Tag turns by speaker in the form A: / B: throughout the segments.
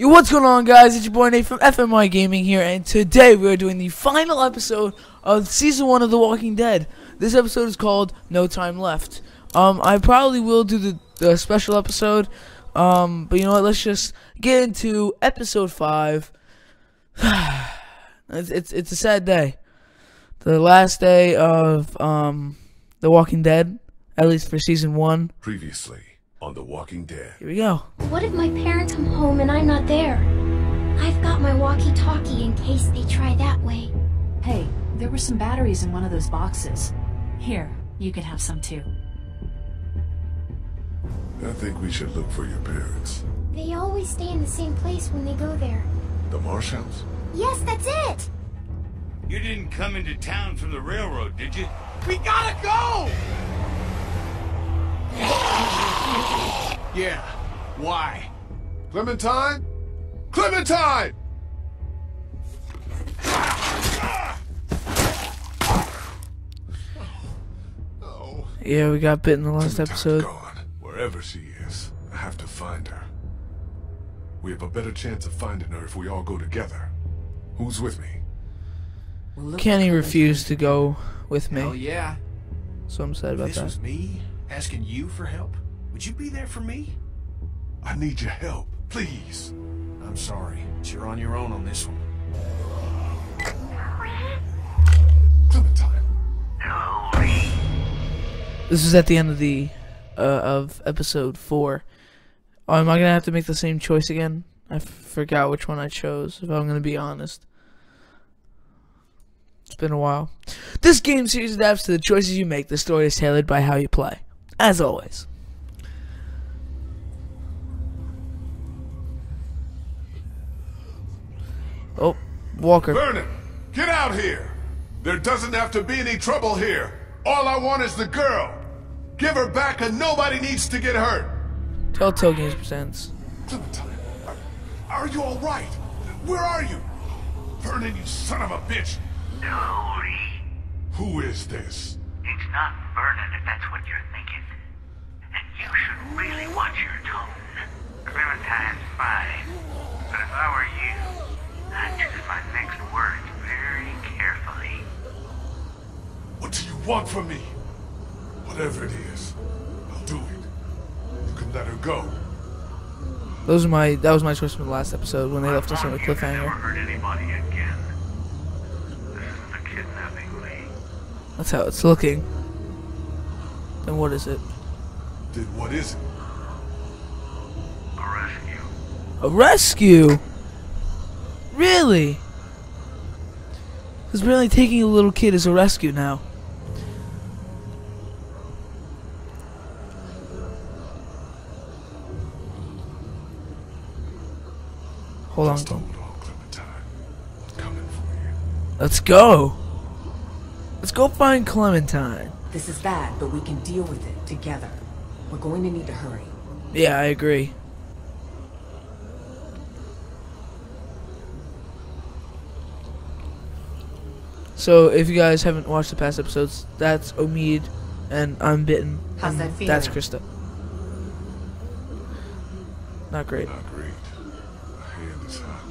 A: Yo, what's going on, guys? It's your boy Nate from FMY Gaming here, and today we are doing the final episode of season one of The Walking Dead. This episode is called No Time Left. Um, I probably will do the, the special episode, um, but you know what? Let's just get into episode five. it's, it's it's a sad day, the last day of um The Walking Dead, at least for season one.
B: Previously on The Walking Dead.
A: Here we go.
C: What if my parents come home and I'm not there? I've got my walkie-talkie in case they try that way.
D: Hey, there were some batteries in one of those boxes. Here, you can have some too.
B: I think we should look for your parents.
C: They always stay in the same place when they go there.
B: The Marsh House?
C: Yes, that's it!
E: You didn't come into town from the railroad, did you?
F: We gotta go! Yeah, why?
B: Clementine? Clementine! Oh,
A: Yeah, we got bit in the last
B: Clementine's
A: episode.
B: gone. Wherever she is, I have to find her. We have a better chance of finding her if we all go together. Who's with me?
A: Kenny refused to go with me.
F: Hell
A: me,
F: yeah.
A: so I'm sad
F: If
A: about
F: this
A: that.
F: was me asking you for help, would you be there for me?
B: I need your help, please.
F: I'm sorry, but you're on your own on this one.
B: Clementine.
A: This is at the end of the uh, of episode four. Oh, am I gonna have to make the same choice again? I f- forgot which one I chose. If I'm gonna be honest, it's been a while. This game series adapts to the choices you make. The story is tailored by how you play, as always. Oh, Walker.
B: Vernon, get out here! There doesn't have to be any trouble here. All I want is the girl. Give her back and nobody needs to get hurt.
A: Telltale Games presents.
B: Clementine, are, are you all right? Where are you? Vernon, you son of a bitch.
G: Holy.
B: Who is this?
G: It's not Vernon if that's what you're thinking. And you should really watch your tone. Clementine's fine. But if I were you, I'd choose my next words very carefully.
B: What do you want from me? Whatever it is, I'll do it. You can let her go.
A: Those are my. That was my choice from the last episode when they left us on a
G: Never
A: cliffhanger.
G: hurt anybody again. This is the kidnapping league.
A: That's how it's looking. Then what is it?
B: Then what is it?
G: A rescue.
A: A rescue? Really? Because really taking a little kid as a rescue now. Hold on.
B: Just hold on, Clementine. I'm coming for you.
A: Let's go. Let's go find Clementine.
D: This is bad, but we can deal with it together. We're going to need to hurry.
A: Yeah, I agree. So, if you guys haven't watched the past episodes, that's Omid, and I'm bitten.
D: How's
A: and
D: that feeling?
A: That's Christa. Not great.
B: Not great. My hand is hot.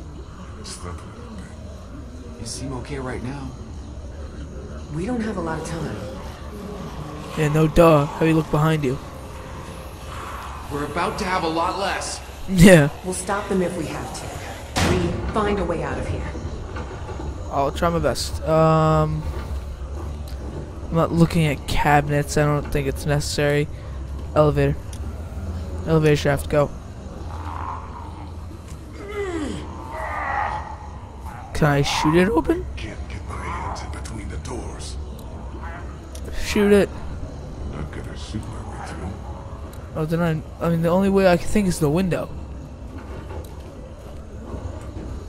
B: It's thumping a little bit.
F: You seem okay right now.
D: We don't have a lot of time.
A: Yeah, no duh. How you look behind you?
F: We're about to have a lot less.
A: Yeah,
D: We'll stop them if we have to. We find a way out of here.
A: I'll try my best. Um, I'm not looking at cabinets. I don't think it's necessary. Elevator. Elevator shaft. Go. Can I shoot it open?
B: Can't get my hands in between the doors.
A: Shoot it.
B: Not gonna shoot my way through.
A: Oh, then I. I mean, the only way I can think is the window.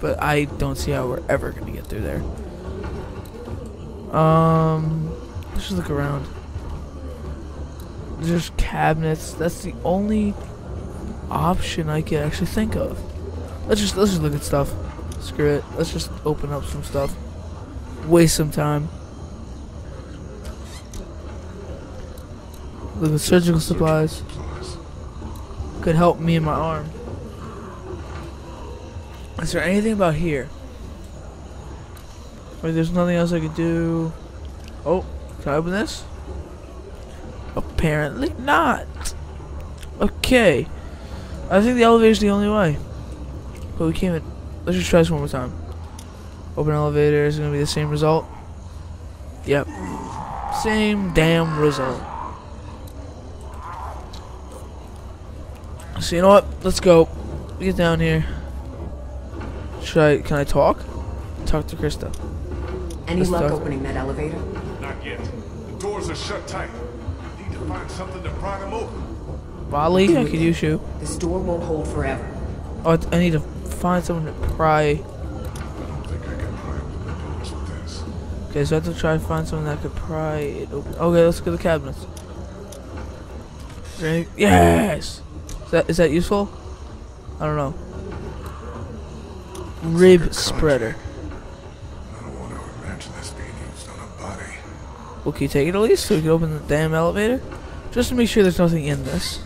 A: But I don't see how we're ever gonna get through there. Um, let's just look around. There's cabinets. That's the only option I can actually think of. Let's just let's just look at stuff. Screw it. Let's just open up some stuff. Waste some time. Look at surgical supplies.
B: Supplies.
A: Could help me in my arm. Is there anything about here? Wait, there's nothing else I could do. Oh, can I open this? Apparently not. Okay. I think the elevator's the only way. But we came in. Let's just try this one more time. Open elevator is gonna be the same result. Yep. Same damn result. So you know what? Let's go. Get down here. Should I? Can I talk? Talk to Christa.
H: Any
A: Let's
H: luck
A: talk.
H: opening that elevator?
B: Not yet. The doors are shut tight. Need to find something to pry them open.
A: Volley? I could use you.
H: This door won't hold forever.
A: Oh, I- I need to find someone to pry.
B: I don't think I can pry the doors with this.
A: Okay, so I have to try to find someone that could pry it open. Okay, let's go to the cabinets. Is there any- Yes! Is that, is that useful? I don't know. Rib spreader.
B: I don't want to imagine this being used on a body.
A: Well, can you take it at least so we can open the damn elevator? Just to make sure there's nothing in this.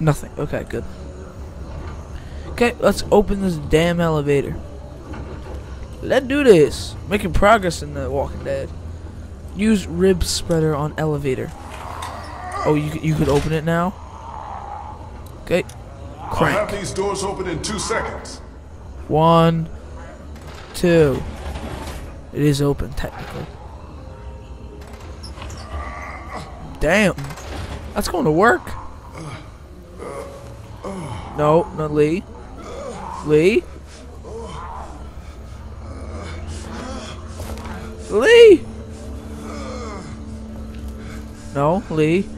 A: Nothing. Okay, good. Okay, let's open this damn elevator. Let's do this. Making progress in the Walking Dead. Use rib spreader on elevator. Oh, you you could open it now. Okay.
B: I'll have these doors open in two seconds.
A: One, two. It is open technically. Damn. That's going to work. No, not Lee. Lee? Lee! No, Lee.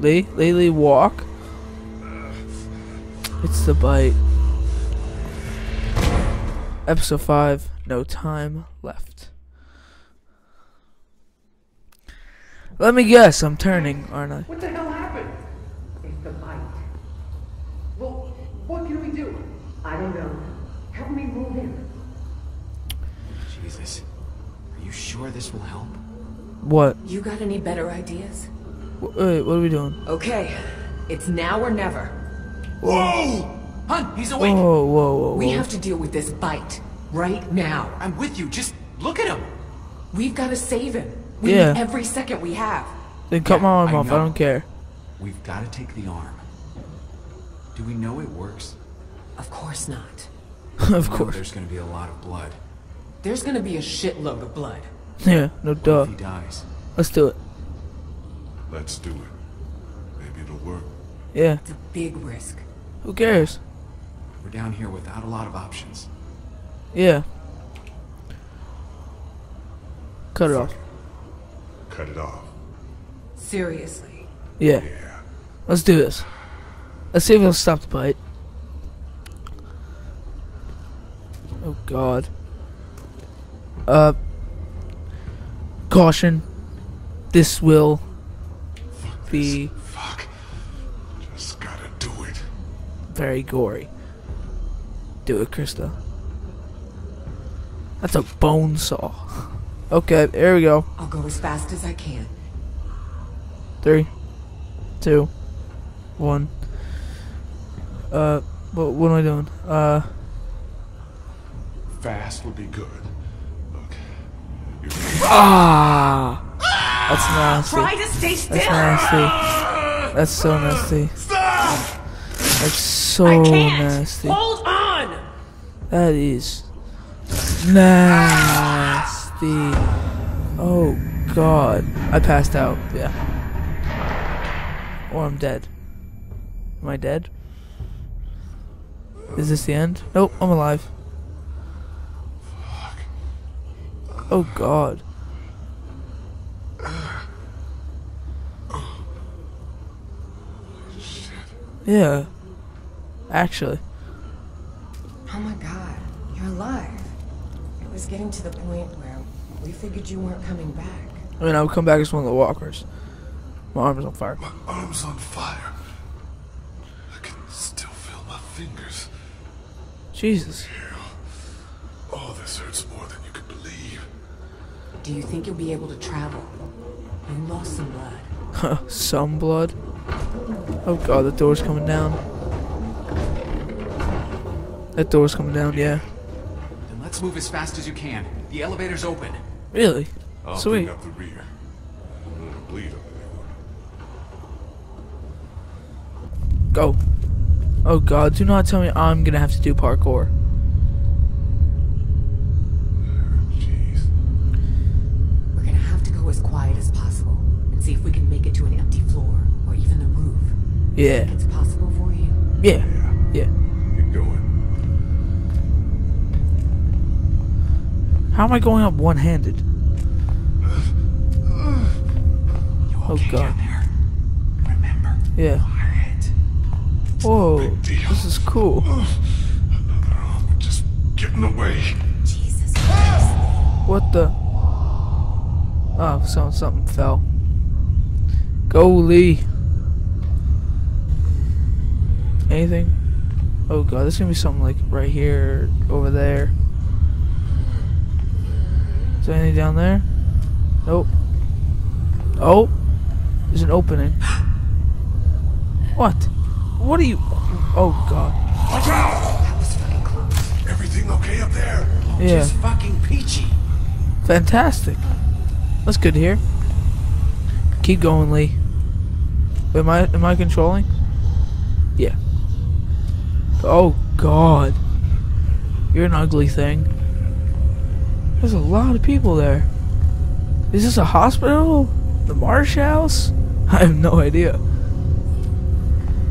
A: Lee, Lee, Lee, walk. It's the bite. Episode 5, no time left. Let me guess, I'm turning, aren't I?
I: What the hell happened? It's the bite. Well, what can we do? I don't know. Help me move him.
F: Jesus. Are you sure this will help?
A: What?
H: You got any better ideas?
A: Wh- Wait, what are we doing?
H: Okay, it's now or never.
F: Whoa! Hun, he's awake!
A: Whoa, whoa, whoa,
H: We have to deal with this bite right now.
F: I'm with you. Just look at him.
H: We've got to save him. We
A: Yeah.
H: need every second we have.
A: Then cut my arm
F: I
A: off, I don't care.
F: We've got to take the arm. Do we know it works?
H: Of course not.
A: of
F: We know
A: course.
F: There's going to be a lot of blood.
H: There's gonna be a shitload of blood.
A: Yeah, no
F: What
A: duh.
F: if he dies?
A: Let's do it.
B: Let's do it. Maybe it'll work.
A: Yeah,
H: It's a big risk.
A: Who cares?
F: We're down here without a lot of options.
A: Yeah. Cut it off.
B: Cut it off.
H: Seriously.
A: Yeah.
B: Yeah.
A: Let's do this. Let's see if it'll stop the bite. Oh god. Uh caution. This will
B: Fuck
A: be very gory. Do it, Christa. That's a bone saw. Okay, here we go.
H: I'll go as fast as I can.
A: Three, two, one. Uh, what, what am I doing? Uh,
B: Fast would be good. Look. You
A: ah! That's nasty.
H: Try to stay still.
A: That's nasty. That's so nasty.
B: Stop!
A: That's so nasty.
H: Hold on.
A: That is nasty. Oh god. I passed out. Yeah. Or I'm dead. Am I dead? Is this the end? Nope, I'm alive. Oh god. Oh, yeah. Actually.
H: Oh my god, you're alive. It was getting to the point where we figured you weren't coming back.
A: I mean, I would come back as one of the walkers. My arm's on fire.
B: My arm's on fire. I can still feel my fingers.
A: Jesus.
B: Oh, this hurts more than you could believe.
H: Do you think you'll be able to travel? You lost some blood.
A: Some blood. Oh god, the door's coming down. That door's coming down, yeah.
F: Then let's move as fast as you can. The elevator's open.
A: Really?
B: I'll
A: Sweet.
B: up the rear. I'm gonna bleed over
A: Go. Oh god, do not tell me I'm gonna have to do parkour.
B: Jeez.
H: We're gonna have to go as quiet as possible and see if we can make it to an empty floor or even the roof.
A: Yeah.
H: It's possible for you.
A: Yeah. Yeah.
B: Get
A: How am I going up one handed?
F: You
A: Oh, God.
F: Remember,
A: Yeah.
F: quiet.
A: Whoa. This is cool.
B: We're just getting away.
H: Jesus Christ.
A: What the? Oh, some, something fell. Go, Lee. Anything? Oh god, there's gonna be something like right here, over there. Is there anything down there? Nope. Oh, there's an opening. What? What are you? Oh god.
B: Watch out!
H: That was fucking close.
B: Everything okay up there?
A: Yeah.
F: Just fucking peachy.
A: Fantastic. That's good to hear. Keep going, Lee. Wait, am I am I controlling? Yeah. Oh God. You're an ugly thing. There's a lot of people there. Is this a hospital? The Marsh House? I have no idea.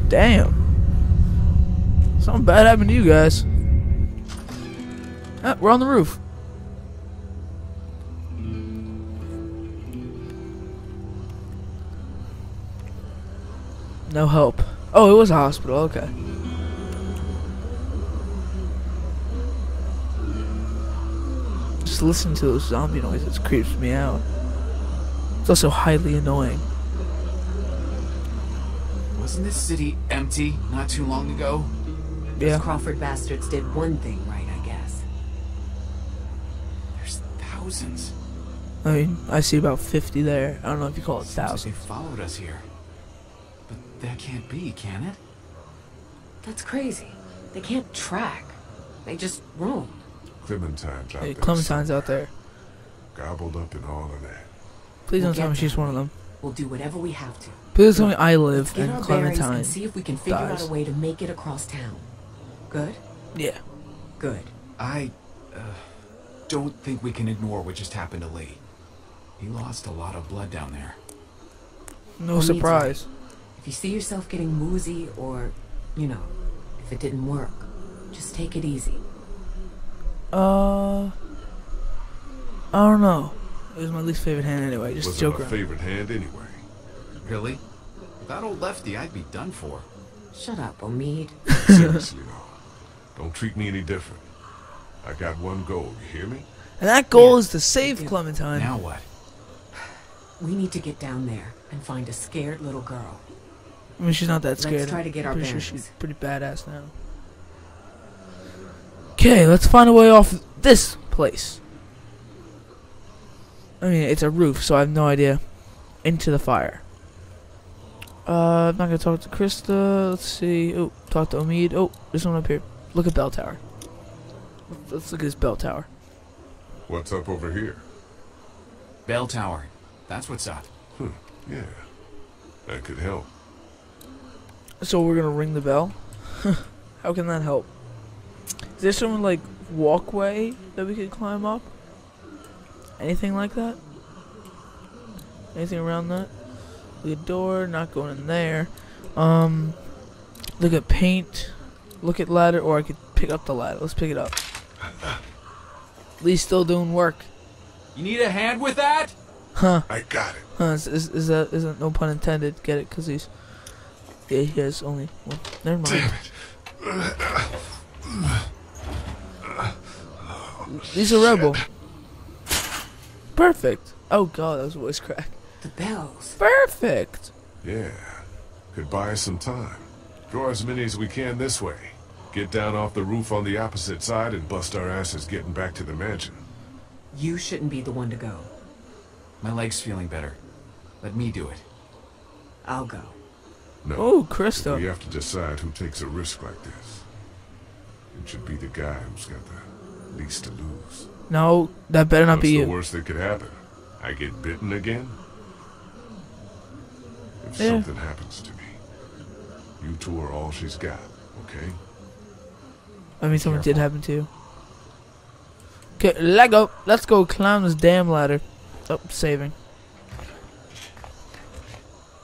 A: Damn. Something bad happened to you guys. Ah, we're on the roof. No help. Oh, it was a hospital. Okay. Listening to those zombie noises creeps me out. It's also highly annoying.
F: Wasn't this city empty not too long ago?
A: Yeah.
H: Crawford bastards did one thing right, I guess.
F: There's thousands.
A: I mean, I see about 50 there. I don't know if you call it
F: Seems like they followed us here. But that can't be, can it?
H: That's crazy. They can't track. They just roam.
B: Clementine's out
A: Hey,
B: there.
A: Clementine's out there.
B: Gobbled up in all of that.
A: Please
H: We'll
A: don't tell me she's one of them.
H: We'll do whatever we have to.
A: Please tell me I live
H: Let's get
A: and
H: our bearings
A: Clementine.
H: and see if we can figure
A: dies.
H: out a way to make it across town. Good?
A: Yeah.
H: Good.
F: I uh, don't think we can ignore what just happened to Lee. He lost a lot of blood down there.
A: No
H: Omid's
A: surprise.
H: If you see yourself getting woozy or, you know, if it didn't work, just take it easy.
A: Uh, I don't know. It was my least favorite hand anyway. Just
B: Wasn't
A: joke
B: my
A: around.
B: favorite hand anyway.
F: Really? Without old Lefty, I'd be done for.
H: Shut up, Omid.
B: Seriously, though. Don't treat me any different. I got one goal, you hear me?
A: And that goal
H: Yeah.
A: is to save Clementine.
F: Now what?
H: we need to get down there and find a scared little girl.
A: I mean, she's not that scared.
H: Let's
A: scared.
H: try to get
A: I'm
H: our
A: pretty sure she's pretty badass now. Okay, let's find a way off this place. I mean, it's a roof, so I have no idea. Into the fire. Uh, I'm not gonna talk to Christa. Let's see. Oh, talk to Omid. Oh, there's one up here. Look at Bell Tower. Let's- Let's look at this Bell Tower.
B: What's up over here?
F: Bell Tower. That's what's up.
B: Yeah. That could help.
A: So we're gonna ring the bell. How can that help? Is there some like walkway that we could climb up? Anything like that? Anything around that? Look at door, not going in there. Um, look at paint. Look at ladder, or I could pick up the ladder. Let's pick it up. Lee's still doing work.
F: You need a hand with that?
A: Huh?
B: I got it.
A: Huh? Is, is, is that isn't no pun intended? Get it? Cause he's yeah he has only. Well, never mind. He's a rebel. Perfect. Oh god, that was a voice crack.
H: The bells.
A: Perfect.
B: Yeah. Could buy us some time. Draw as many as we can this way. Get down off the roof on the opposite side and bust our asses getting back to the mansion.
H: You shouldn't be the one to go.
F: My leg's feeling better. Let me do it.
H: I'll go.
B: No.
A: Oh,
B: We have to decide who takes a risk like this. It should be the guy who's got the least to lose.
A: No, that better not
B: What's
A: be
B: the
A: you.
B: worst that could happen? I get bitten again? If
A: Yeah.
B: something happens to me, you two are all she's got, okay?
A: I mean, something did happen to you. Okay, let go. Let's go climb this damn ladder. Oh, saving.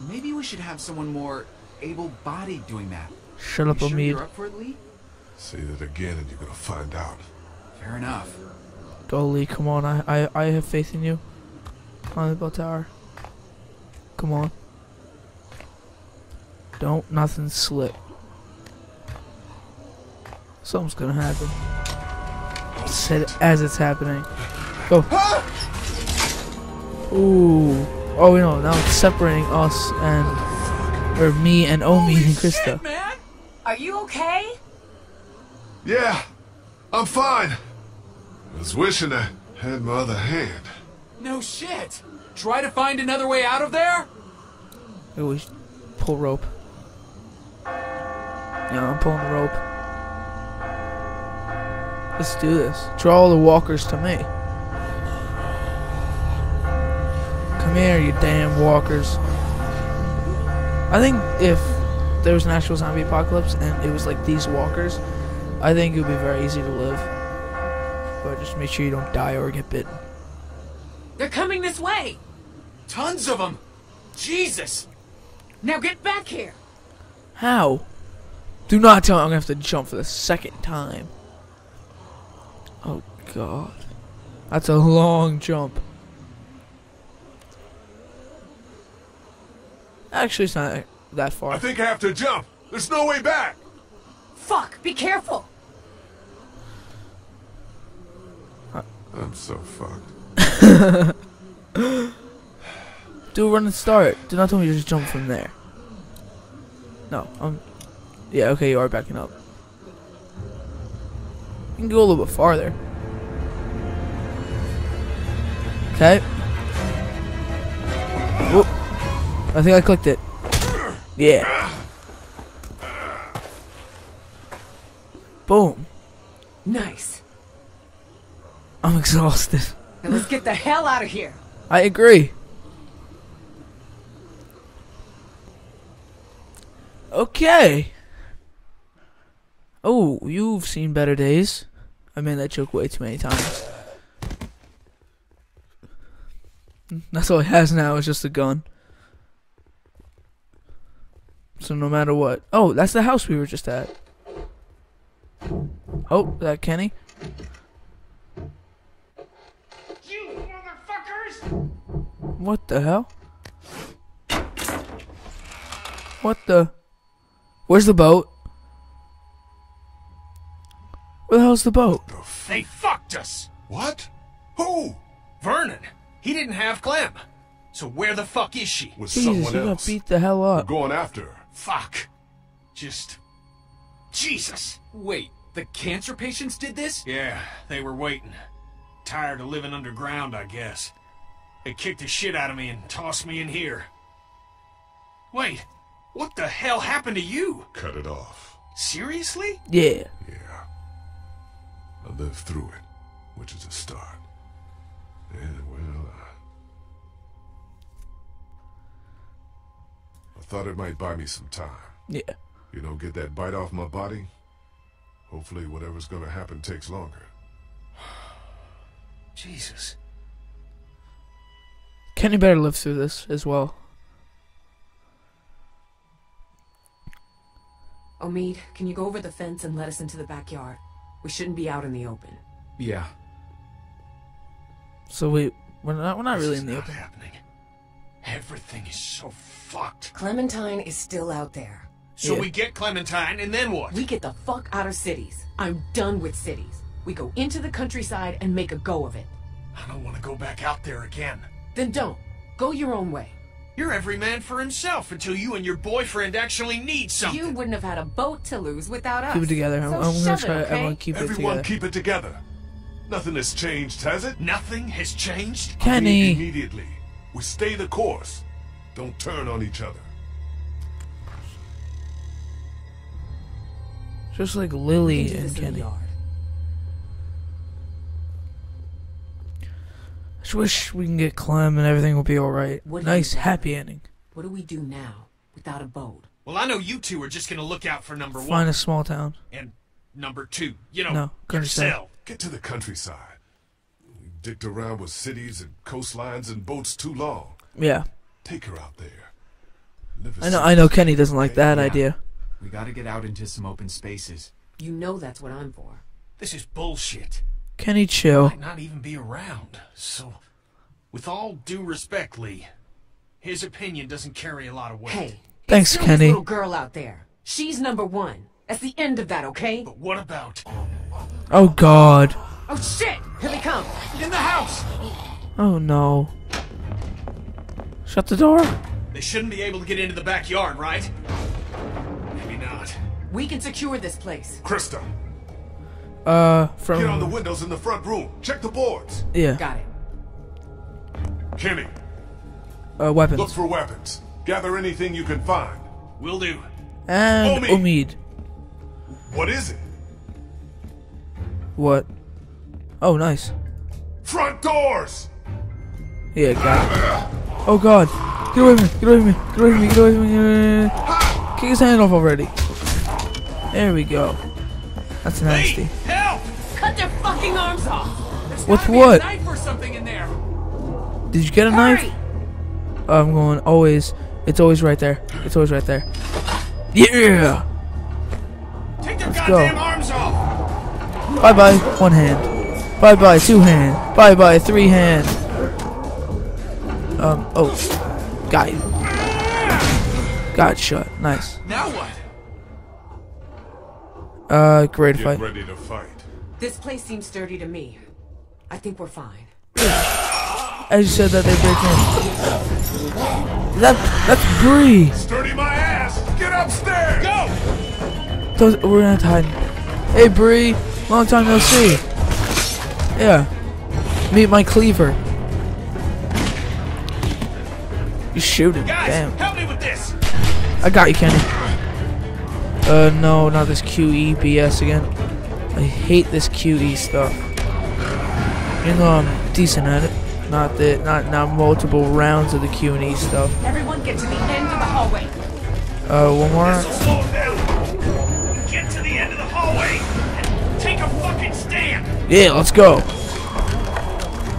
F: Maybe we should have someone more able-bodied doing that.
A: Shut up,
F: you sure
B: Say that again and you're gonna find out.
F: Fair enough.
A: Go, Lee. Come on. I, I, I have faith in you. Climb the bell tower. Come on. Don't nothing slip. Something's gonna happen. Said it as it's happening. Go. Ooh. Oh, no. Now it's separating us and, or me and Omi and Christa.
F: man!
H: Are you okay?
B: Yeah, I'm fine. I was wishing I had my other hand.
F: No shit! Try to find another way out of there?
A: Maybe we pull rope. Yeah, I'm pulling the rope. Let's do this. Draw all the walkers to me. Come here, you damn walkers. I think if there was an actual zombie apocalypse and it was like these walkers, I think it would be very easy to live. But just make sure you don't die or get bitten.
H: They're coming this way.
F: Tons of them! Jesus!
H: Now get back here.
A: How? Do not tell me I'm gonna have to jump for the second time. Oh god. That's a long jump. Actually, it's not that far.
B: I think I have to jump. There's no way back.
H: Fuck, be careful.
B: I'm so fucked.
A: Do a run and start. Do not tell me you just jump from there. No, I'm. Yeah, okay, you are backing up. You can go a little bit farther. Okay. Whoop. I think I clicked it. Yeah. Boom.
H: Nice.
A: I'm exhausted.
H: Now let's get the hell out of here.
A: I agree. Okay. Oh, you've seen better days. I made that joke way too many times. That's all he has now is just a gun. So no matter what. Oh, that's the house we were just at. Oh, that Kenny?
E: You motherfuckers!
A: What the hell? What the? Where's the boat? Where the hell's the boat?
E: They fucked us!
B: What? Who?
E: Vernon! He didn't have Clem! So where the fuck is she?
B: With
A: Jesus,
B: someone
A: you got
B: else.
A: beat the hell
B: We're
A: up.
B: going after her.
E: Fuck. Just. Jesus!
F: Wait, the cancer patients did this?
E: Yeah, they were waiting. Tired of living underground, I guess. They kicked the shit out of me and tossed me in here. Wait, what the hell happened to you?
B: Cut it off.
E: Seriously?
A: Yeah.
B: Yeah. I lived through it, which is a start. And, well, uh, I thought it might buy me some time.
A: Yeah.
B: You know, get that bite off my body. Hopefully, whatever's gonna happen takes longer.
E: Jesus.
A: Kenny better live through this as well.
H: Omid, can you go over the fence and let us into the backyard? We shouldn't be out in the open.
F: Yeah.
A: So we we're not we're not
E: This
A: really in the
E: not
A: open.
E: happening. Everything is so fucked.
H: Clementine is still out there.
E: So
A: Yeah.
E: we get Clementine, and then what?
H: We get the fuck out of cities. I'm done with cities. We go into the countryside and make a go of it.
E: I don't want to go back out there again.
H: Then don't. Go your own way.
E: You're every man for himself until you and your boyfriend actually need something.
H: You wouldn't have had a boat to lose without us.
A: Keep it together. I'm,
H: So
A: I'm gonna
H: shove
A: try.
H: It, okay?
A: I'm gonna keep it
B: Everyone
A: together.
B: keep it together. Nothing has changed, has it?
E: Nothing has changed?
B: I mean,
A: Kenny.
B: Immediately. We stay the course. Don't turn on each other.
A: Just like Lily
H: We can do
A: and
H: this in the
A: Kenny. I just wish we can get Clem and everything will be alright.
H: What do you
A: Nice, happy ending.
H: What do we do now without a boat?
E: Well, I know you two are just gonna look out for number one.
A: Find
E: one
A: a small town.
E: and number two. You know,
A: No, countryside.
E: yourself.
B: Get to the countryside. We dicked around with cities and coastlines and boats too long.
A: Yeah.
B: Take her out there. Live a
A: I know I know Kenny doesn't like that
F: Yeah.
A: idea.
F: We gotta get out into some open spaces.
H: You know that's what I'm for.
E: This is bullshit.
A: Kenny chill.
E: Might not even be around. So, with all due respect, Lee, his opinion doesn't carry a lot of weight.
H: Hey,
A: Thanks,
H: it's
A: Kenny.
H: Little girl out there. She's number one. That's the end of that, okay?
E: But what about
A: Oh god.
H: Oh shit! Here they come.
E: in the house?
A: Oh no. Shut the door.
E: They shouldn't be able to get into the backyard, right? Maybe not.
H: We can secure this place.
B: Christa,
A: Uh from...
B: get on the windows in the front room. Check the boards.
A: Yeah.
H: Got it.
B: Kenny,
A: Uh weapons.
B: look for weapons. Gather anything you can find.
E: Will do.
A: And
B: Homie.
A: Omid.
B: What is it?
A: What? Oh nice.
B: Front doors!
A: Yeah, got it. Oh god. Get away from me. Get away from me. Get away from me. Get away from me. Get away from me. Kick his hand off already. There we go. That's nasty.
E: Hey, help!
H: Cut their fucking arms off!
A: With what?
E: A knife or something in there.
A: Did you get a knife? I'm going always. It's always right there. It's always right there. Yeah.
E: Take their
A: go.
E: goddamn arms off.
A: Bye bye. One hand. Bye bye. Two hand. Bye bye. Three hand. Um. Oh. Got you. Got shot. Nice.
E: Now what?
A: Uh. Great
B: Get
A: fight.
B: ready to fight.
H: This place seems sturdy to me. I think we're fine.
A: As you said that they break in. That that's Bree.
B: Sturdy my ass! Get upstairs!
E: Go!
A: Those, we're gonna have to hide. Hey Bree, long time no see. Yeah. Meet my cleaver. You shoot him.
E: Guys,
A: Damn.
E: help me with this.
A: I got you, Kenny. Uh, no, not this QE BS again. I hate this QE stuff. You know I'm decent at it. Not the not not multiple rounds of the Q and E stuff.
H: Everyone get to the end of the hallway.
A: Uh, one more.
E: So slow it down. Get to the end of the hallway and take a fucking stand.
A: Yeah, let's go.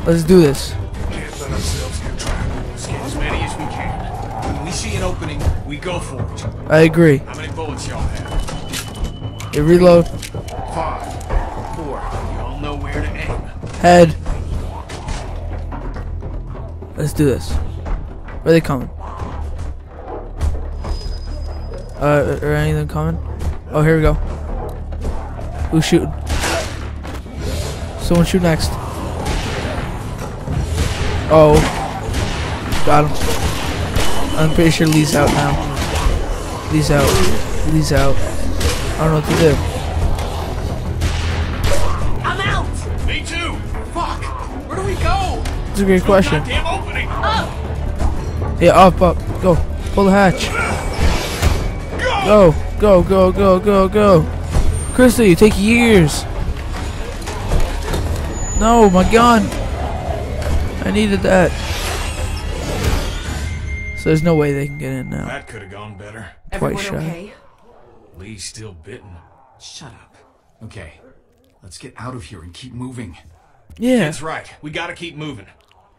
A: Let's do this.
B: Can't let ourselves get trapped.
E: Let's get as many as we can. When we see an opening, we go for it.
A: I agree.
E: How many bullets y'all have?
A: You reload.
B: Five.
E: Four. You all know where to aim.
A: Head. Let's do this. Where are they coming? Uh, are any of them coming? Oh, here we go. Who's shooting? Someone shoot next. Oh. Got him. I'm pretty sure Lee's out now. Lee's out. Lee's out. I don't know what to do.
H: I'm out!
E: Me too. Fuck. Where do we go?
A: It's a great question.
E: Goddamn opening.
A: Yeah, up, up. Go. Pull the hatch. Go. Go, go, go, go, go. Christa, you take years. No, my gun. I needed that. So there's no way they can get in now.
E: That could have gone better.
H: Everyone
A: Twice shot.
H: okay?
E: Lee's still bitten.
H: Shut up.
F: Okay, let's get out of here and keep moving.
A: Yeah.
E: That's right. We gotta keep moving.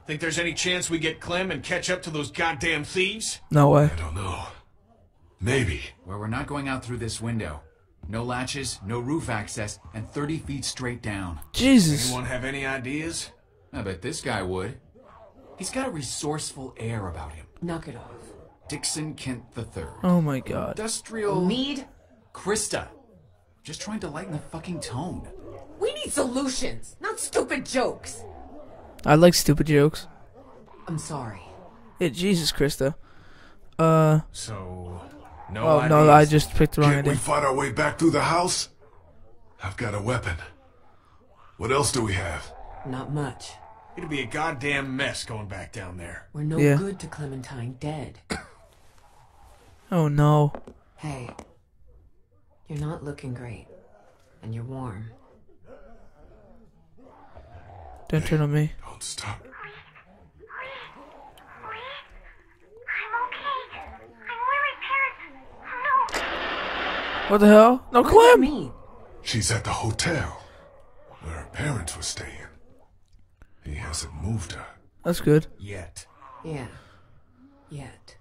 E: Think there's any chance we get Clem and catch up to those goddamn thieves?
A: No way.
B: I don't know. Maybe.
F: Where we're not going out through this window. No latches, no roof access, and 30 feet straight down.
A: Jesus.
E: Anyone have any ideas?
F: I bet this guy would. He's got a resourceful air about him.
H: Knock it off.
F: Dixon Kent III.
A: Oh my god.
F: Industrial.
H: Mead,
F: Christa. Just trying to lighten the fucking tone.
H: we need solutions, not stupid jokes.
A: I like stupid jokes.
H: I'm sorry.
A: Yeah, Jesus, Christa. Uh,
E: So, no
A: oh no, I just picked the wrong
B: Can't we
A: idea.
B: fight our way back through the house? I've got a weapon. What else do we have?
H: Not much.
E: It'd be a goddamn mess going back down there.
H: We're no
A: Yeah.
H: good to Clementine dead.
A: Oh no.
H: Hey, You're not looking great. And you're warm.
A: Don't turn on me.
B: Don't stop.
C: I'm okay. I'm Lily's parents. No.
A: What the hell? No,
H: What
A: Clem!
B: She's at the hotel where her parents were staying. He hasn't moved her.
A: That's good.
E: Yet.
H: Yeah. Yet.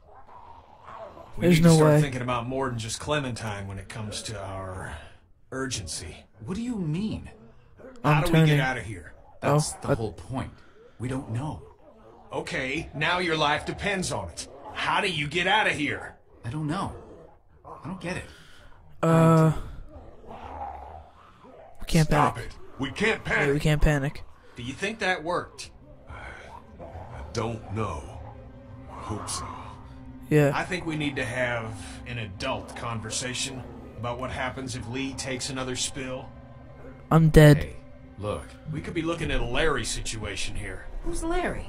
E: We
A: There's
E: need
A: no
E: to start
A: way.
E: thinking about more than just Clementine when it comes to our urgency.
F: What do you mean?
E: How
A: I'm
E: do we get out of here?
F: That's
A: Oh,
F: the
A: but-
F: whole point. We don't know.
E: Okay, now your life depends on it. How do you get out of here?
F: I don't know. I don't get it.
A: Uh, we can't
B: Stop
A: panic.
B: it. We can't
A: Yeah, we can't panic.
E: Do you think that worked?
B: I don't know. I hope so.
A: Yeah.
E: I think we need to have an adult conversation about what happens if Lee takes another spill.
A: I'm dead.
F: Hey, look.
E: We could be looking at a Larry situation here.
H: Who's Larry?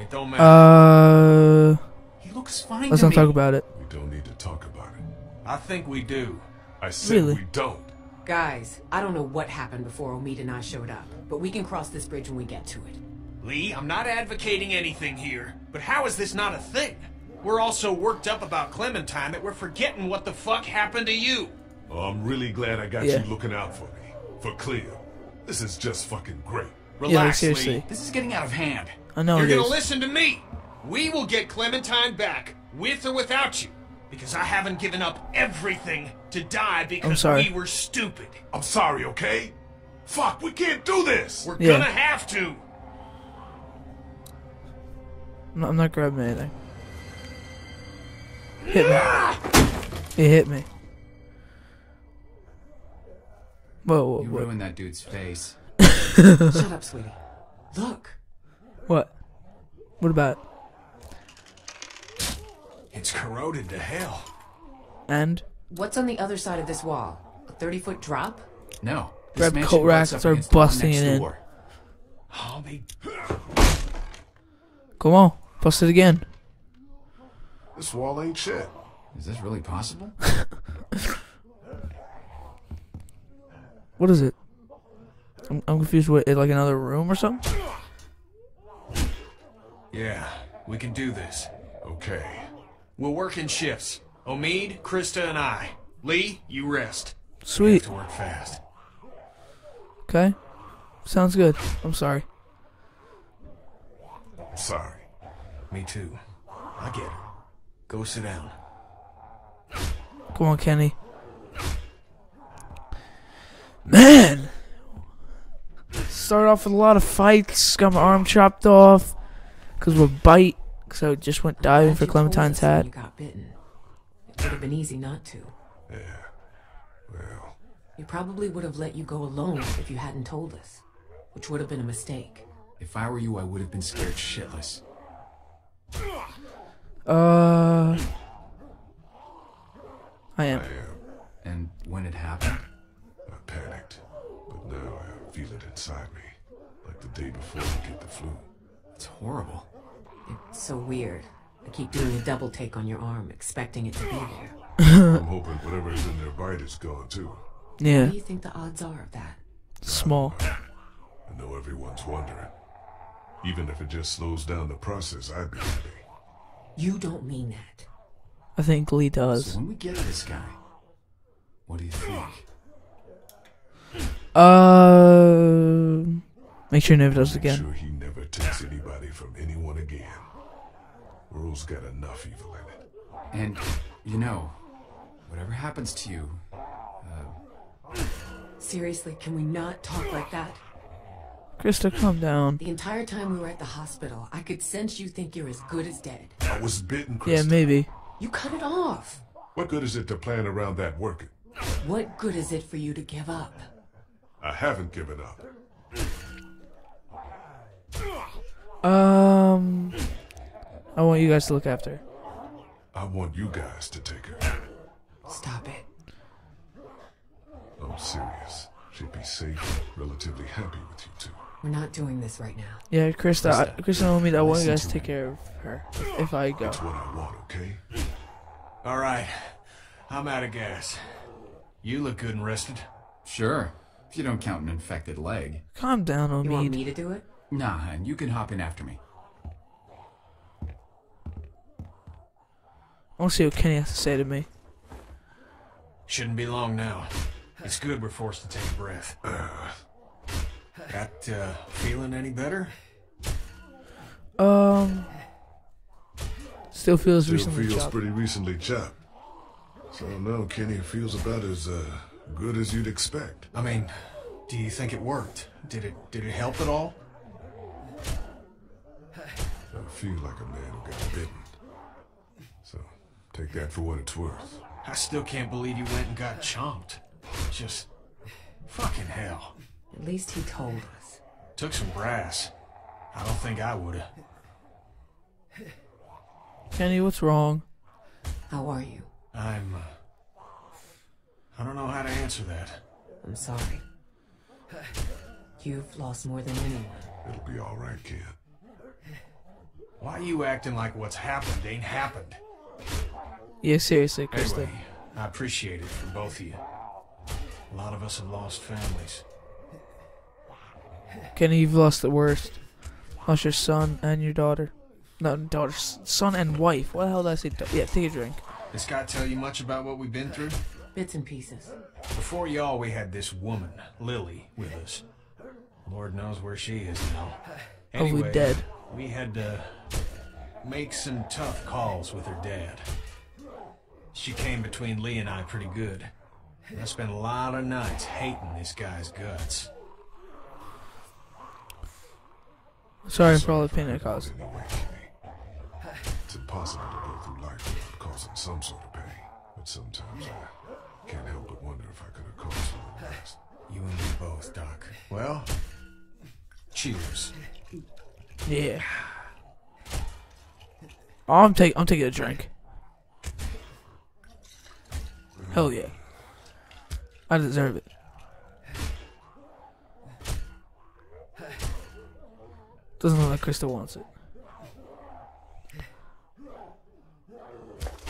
E: It don't matter.
A: Uh,
F: He looks fine
A: let's
F: to
A: not
F: me.
A: talk about it.
B: We don't need to talk about it.
E: I think we do.
B: I said
A: Really?
B: we don't.
H: Guys, I don't know what happened before Omid and I showed up, but we can cross this bridge when we get to it.
E: Lee, I'm not advocating anything here, but how is this not a thing? We're all so worked up about Clementine that we're forgetting what the fuck happened to you.
B: Oh, I'm really glad I got
A: Yeah.
B: you looking out for me. For Cleo. This is just fucking great.
A: Yeah, like,
E: Relax,
A: seriously.
E: Lee.
F: This is getting out of hand.
A: I know
E: You're
A: it
E: gonna
A: is.
E: listen to me. We will get Clementine back, with or without you. Because I haven't given up everything to die because
A: sorry.
E: we were stupid.
B: I'm sorry, okay? Fuck, we can't do this!
E: We're
A: Yeah.
E: gonna have to.
A: I'm not, I'm not grabbing anything. Hit me. It hit me. Whoa, whoa,
F: You
A: whoa.
F: ruined that dude's face.
H: Shut up, sweetie. Look.
A: What? What about?
E: It's corroded to hell.
A: And?
H: What's on the other side of this wall? A 30 foot drop?
F: No. This
A: Grab
F: mansion
A: coat rack and start
F: against the one
A: busting it in.
F: door.
A: Come on. Bust it again.
B: This wall ain't shit.
F: Is this really possible?
A: What is it? I'm, I'm confused. What, like another room or something?
E: Yeah, we can do this.
B: Okay.
E: We'll work in shifts. Omid, Christa, and I. Lee, you rest. Sweet. We have
A: Sweet.
E: to work fast.
A: Okay. Sounds good. I'm sorry.
B: Sorry.
E: Me too. I get it. Go sit down.
A: Come on, Kenny. Man! Started off with a lot of fights. Got my arm chopped off. Because of a bite. Because I just went diving for Clementine's hat.
H: You got bitten. It would have been easy not to.
B: Yeah. Well,
H: We probably would have let you go alone if you hadn't told us, which would have been a mistake.
F: If I were you, I would have been scared shitless.
A: Uh. I am.
B: I
A: am.
B: am.
F: And when it happened,
B: I panicked. But now I feel it inside me. Like the day before I get the flu.
F: it's horrible.
H: It's so weird. I keep doing a double take on your arm, expecting it to be there.
B: I'm hoping whatever's in their bite is gone too.
H: What
A: Yeah.
H: do you think the odds are of that?
A: Small.
B: I know everyone's wondering. Even if it just slows down the process, I'd be happy.
H: You don't mean that.
A: I think Lee
F: So
A: does.
F: when we get this guy, what do you think?
A: Uh. Make sure he never does it
B: Make
A: again.
B: sure he never takes anybody from anyone again. World's got enough evil in it.
F: And, you know, whatever happens to you,
H: Seriously, can we not talk like that?
A: Christa, calm down.
H: The entire time we were at the hospital, I could sense you think you're as good as dead.
B: I was bitten,
A: Christa.
B: Yeah,
A: maybe.
H: You cut it off.
B: What good is it to plan around that working?
H: What good is it for you to give up?
B: I haven't given up.
A: Um. I want you guys to look after. her.
B: I want you guys to take her.
H: Stop it.
B: I'm serious. She'd be safe, relatively happy with you two.
H: We're not doing this right now.
A: Yeah, Christa. I,
F: Christa,
A: Christa told me that I want you guys
F: to
A: to take care of her if I go.
B: That's what I want, okay?
E: All right. I'm out of gas. You look good and rested.
F: Sure, if you don't count an infected leg.
A: Calm down,
H: You want
A: Omid.
H: me to do it?
F: Nah, and you can hop in after me.
A: I want to see what Kenny has to say to me.
E: Shouldn't be long now. It's good we're forced to take a breath. Got uh, feeling any better?
A: Um, still feels
B: Still
A: recently
B: feels
A: chopped.
B: pretty recently chopped. So no, Kenny feels about as uh, good as you'd expect.
E: I mean, do you think it worked? Did it did it help at all?
B: I feel like a man who got bitten. So take that for what it's worth.
E: I still can't believe you went and got chomped. Just fucking hell.
H: At least he told us.
E: Took some brass. I don't think I would have.
A: Kenny, what's wrong?
H: How are you?
E: I'm. Uh, I don't know how to answer that.
H: I'm sorry. You've lost more than anyone.
B: It'll be all right, kid.
E: Why are you acting like what's happened ain't happened?
A: Yeah, seriously, Christa.
E: Anyway, I appreciate it from both of you. A lot of us have lost families.
A: Kenny, you've lost the worst. Lost your son and your daughter. No, daughter, son and wife. What the hell did I say? Da- Yeah, take a drink.
E: This guy tell you much about what we've been through?
H: Bits and pieces.
E: Before y'all, we had this woman, Lily, with us. Lord knows where she is now.
A: Probably
E: Anyway,
A: dead.
E: We had to make some tough calls with her dad. She came between Lee and I pretty good. I spent a lot of nights hating this guy's guts.
A: Sorry for all the pain I caused.
B: It's impossible to go through life without causing some sort of pain. But sometimes I can't help but wonder if I could have caused something less.
E: You and me both, Doc. Well, cheers.
A: Yeah. Oh, I'm taking. I'm taking a drink. Hell yeah. I deserve it. Doesn't look like Crystal wants it.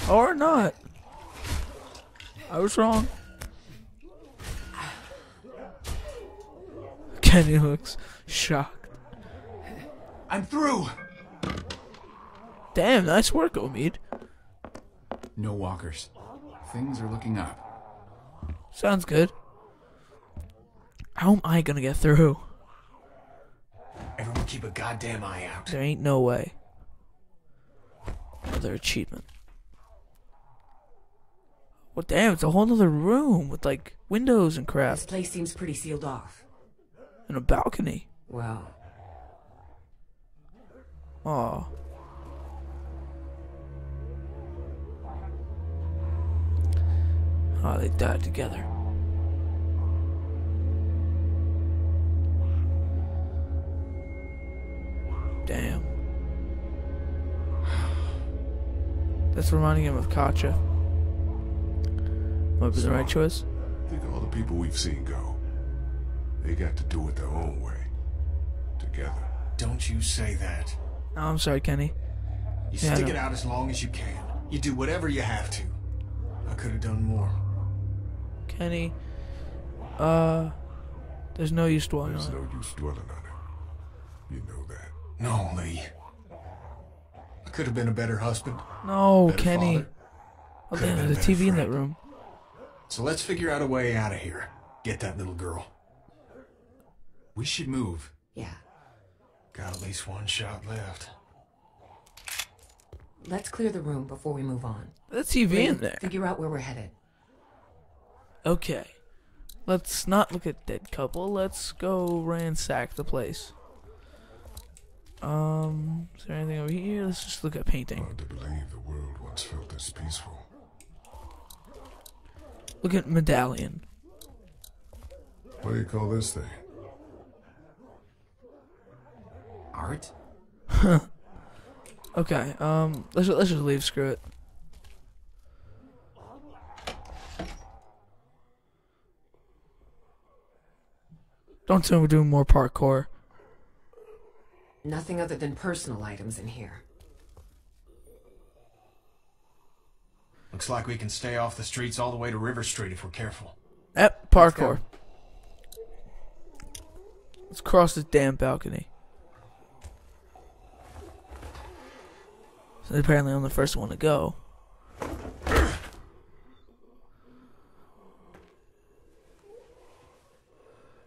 A: Or not. I was wrong. Kenny looks shocked.
F: I'm through!
A: Damn, nice work, Omid.
F: No walkers. Things are looking up.
A: Sounds good. How am I gonna get through?
E: Everyone keep a goddamn eye out.
A: There ain't no way. Another achievement. Well, damn, it's a whole nother room with like windows and crap
H: This place seems pretty sealed off.
A: and a balcony.
H: Well,
A: Aw. Oh, they died together. Damn. That's reminding him of Katjaa. Might be the right choice.
B: Think of all the people we've seen go. They got to do it their own way. Together.
E: Don't you say that.
A: Oh, I'm sorry, Kenny.
E: You
A: Yeah,
E: stick it out as long as you can. You do whatever you have to. I could have done more.
A: Kenny. Uh, there's no use dwelling
B: There's
A: on it.
B: no use dwelling on it. You know that.
E: No, Lee. I could have been a better husband.
A: No,
E: better
A: Kenny.
E: father.
A: Oh,
E: Could've
A: damn, there's a
E: better
A: TV in that room.
E: So let's figure out a way out of here. Get that little girl.
F: We should move.
H: yeah.
E: Got at least one shot left.
H: Let's clear the room before we move on.
A: There's a TV
H: Lee,
A: in there.
H: Figure out where we're headed.
A: Okay. Let's not look at dead couple. Let's go ransack the place. Um, is there anything over here? Let's just look at painting.
B: Hard to believe the world once felt this peaceful.
A: Look at medallion.
B: What do you call this thing?
F: Art?
A: Okay. Um, let's let's just leave. Screw it. Don't tell me we're doing more parkour.
H: Nothing other than personal items in here.
E: Looks like we can stay off the streets all the way to River Street if we're careful.
A: Yep,
F: Let's
A: parkour. Let's cross this damn balcony. So apparently I'm the first one to go.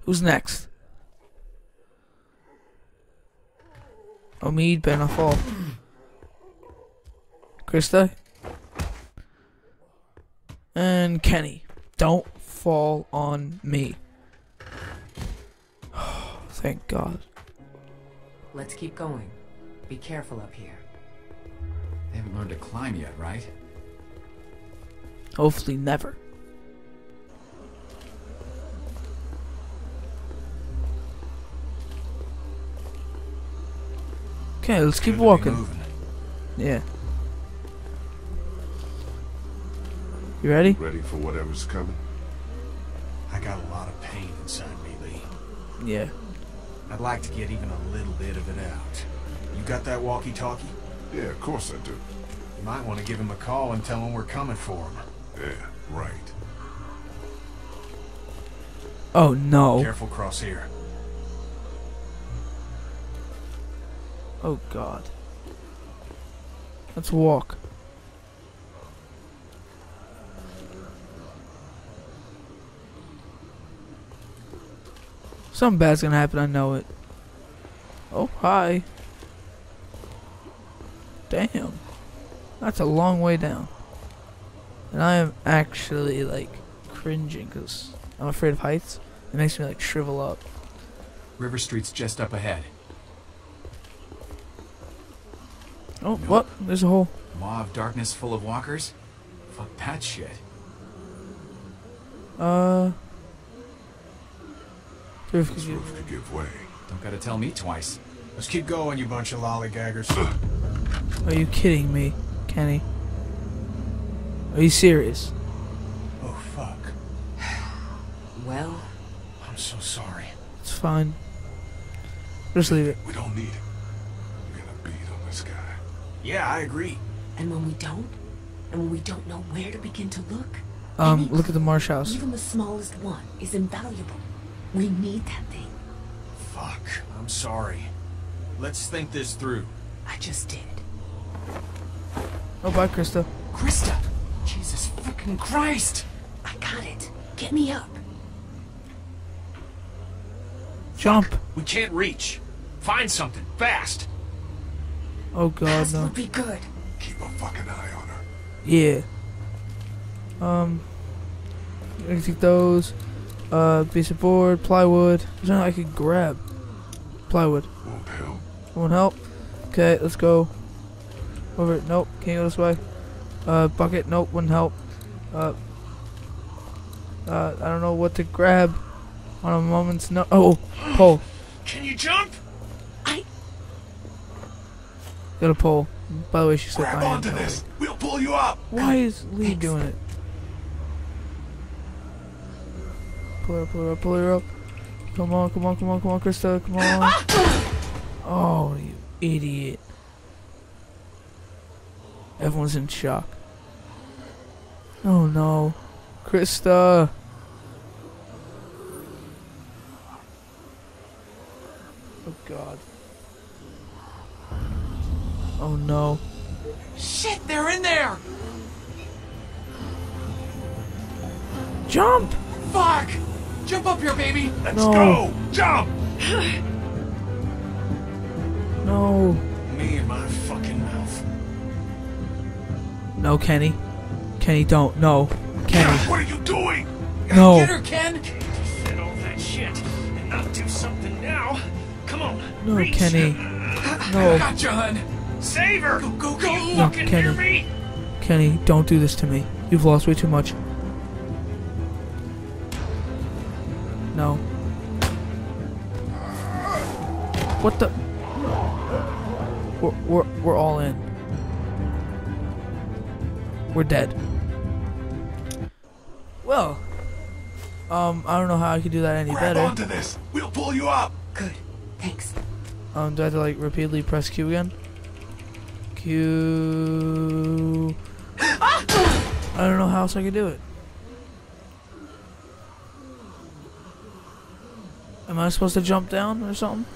A: Who's next? Omid better not fall. Christa? And Kenny. Don't fall on me. Thank God.
H: Let's keep going. Be careful up here.
F: They haven't learned to climb yet, right?
A: Hopefully never. Okay, let's keep
E: Good to be
A: walking. Yeah. You ready?
B: Ready for whatever's coming?
E: I got a lot of pain inside me, Lee.
A: Yeah.
E: I'd like to get even a little bit of it out. You got that walkie-talkie?
B: Yeah, of course I do.
E: You might want to give him a call and tell him we're coming for him.
B: Yeah, right.
A: Oh no.
E: Careful cross here.
A: Oh God. Let's walk. Something bad's gonna happen, I know it. Oh, hi. Damn. That's a long way down. And I am actually, like, cringing because I'm afraid of heights. It makes me, like, shrivel up.
F: River Street's just up ahead.
A: Oh, what? There's a hole.
F: Maw of darkness full of walkers? Fuck that shit.
A: Uh.
B: This roof could give way.
F: Don't gotta tell me twice.
E: Let's keep going, you bunch of lollygaggers.
A: Are you kidding me, Kenny? Are you serious?
E: oh, fuck.
H: Well,
E: I'm so sorry.
A: It's fine. Just leave it.
B: We don't need him. We're gonna beat on this guy.
E: Yeah, I agree.
H: and when we don't, and when we don't know where to begin to look,
A: Um,
H: any
A: look at the marsh house.
H: even the smallest one is invaluable. We need that thing.
E: Fuck. I'm sorry. Let's think this through.
H: I just did.
A: Oh, bye, Christa.
H: Christa! Jesus fucking Christ! I got it. Get me up.
A: Jump.
E: We can't reach. Find something, fast.
A: Oh God,
H: Fast
A: no.
H: would be good.
B: Keep a fucking eye on her.
A: Yeah. Um. I can take those. Uh, piece of board, plywood. There's nothing I could grab. Plywood.
B: Won't help.
A: Won't help. Okay, let's go. Over. It. Nope. Can't go this way. Uh, bucket. Nope. Wouldn't help. Uh. Uh, I don't know what to grab. On a moment's no. Oh, pole.
E: Can you jump?
A: Got a pull. By the way, she said
B: Grab onto this. We'll pull you up.
A: Why is Lee doing it? Pull her up, pull her up, pull her up. Come on, come on, come on, come on, Christa, come on. Ah! Oh, you idiot. Everyone's in shock. Oh no. Christa. Oh god. Oh no.
F: Shit, they're in there!
A: Jump!
F: Fuck! Jump up here, baby!
E: Let's
A: No.
E: go. Jump.
A: No.
E: Me and my fucking mouth.
A: No, Kenny. Kenny, don't. No. Kenny.
B: What are you doing?
A: No.
F: Get her, Ken!
E: Said all that shit and not do something now. Come on.
A: No,
E: reach.
A: Kenny. No.
F: Gotcha, hun!
E: Save her.
F: Go, go, go!
E: You
A: No,
E: fucking hear
A: Kenny.
E: me?
A: Kenny, don't do this to me. You've lost way too much. No. What the? We're, we're, we're all in. We're dead. Well, um, I don't know how I could do that any
B: Grab
A: better.
B: onto this. We'll pull you up.
H: Good. Thanks.
A: Um, do I have to like repeatedly press Q again? Q. I don't know how else I could do it. Am I supposed to jump down or something?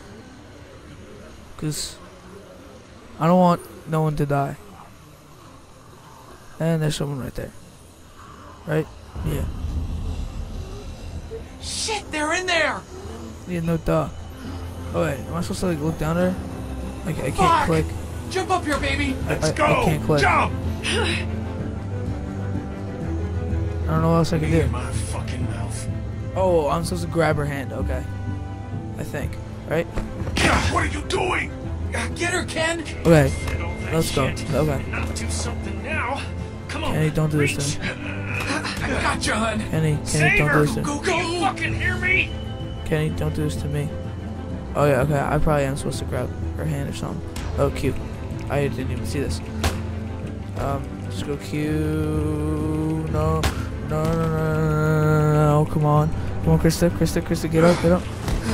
A: Cause I don't want no one to die. And there's someone right there. Right? Yeah.
F: Shit, they're in there!
A: Yeah, no duh. Oh wait, am I supposed to like look down there? I, I can't
F: Fuck!
A: click.
F: Jump up here, baby!
A: I, I, I can't click.
B: Jump!
A: I don't know what else I can do.
E: my fucking mouth.
A: Oh, I'm supposed to grab her hand. Okay. I think. Right?
B: What are you doing?
F: Get her, Ken!
A: Okay. Let's go. Okay.
E: Now do something now. Come on.
A: Kenny, don't do this to me.
F: I got you, hun!
A: Kenny, Kenny, don't do this to me.
F: Go, go!
E: You fucking hear me?
A: Kenny, don't do this to me. Oh yeah, okay. I probably am supposed to grab her hand or something. Oh, cute. I didn't even see this. Um, let's go Q. No, no, no, no, no, no, come on. Come on, Christa, Christa, Christa, get up, get up.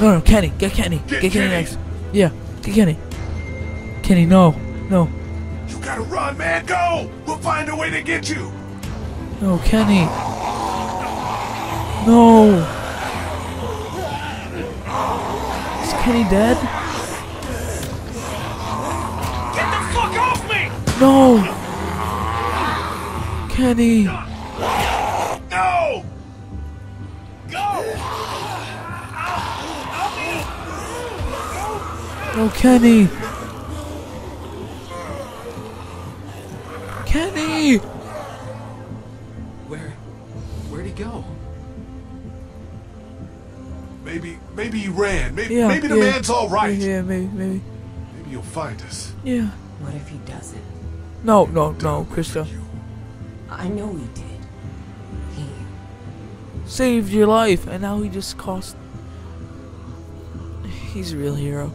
A: No, no, Kenny, get Kenny. Get,
B: Get
A: Kenny,
B: Kenny.
A: next. Yeah, get Kenny. Kenny, no, no,
B: You gotta run, man. Go! We'll find a way to get you.
A: no, Kenny. No. Is Kenny dead? No. Kenny.
B: No! Go!
A: No, Kenny. Kenny.
F: Where... Where'd he go?
B: Maybe, maybe he ran. Maybe,
A: Yeah,
B: maybe the
A: yeah.
B: man's all right.
A: Yeah, yeah, maybe, maybe.
B: Maybe he'll find us.
A: Yeah.
H: What if he doesn't?
A: No, no, no, Christa.
H: I know he did. He
A: Saved your life, and now he just cost. He's a real hero.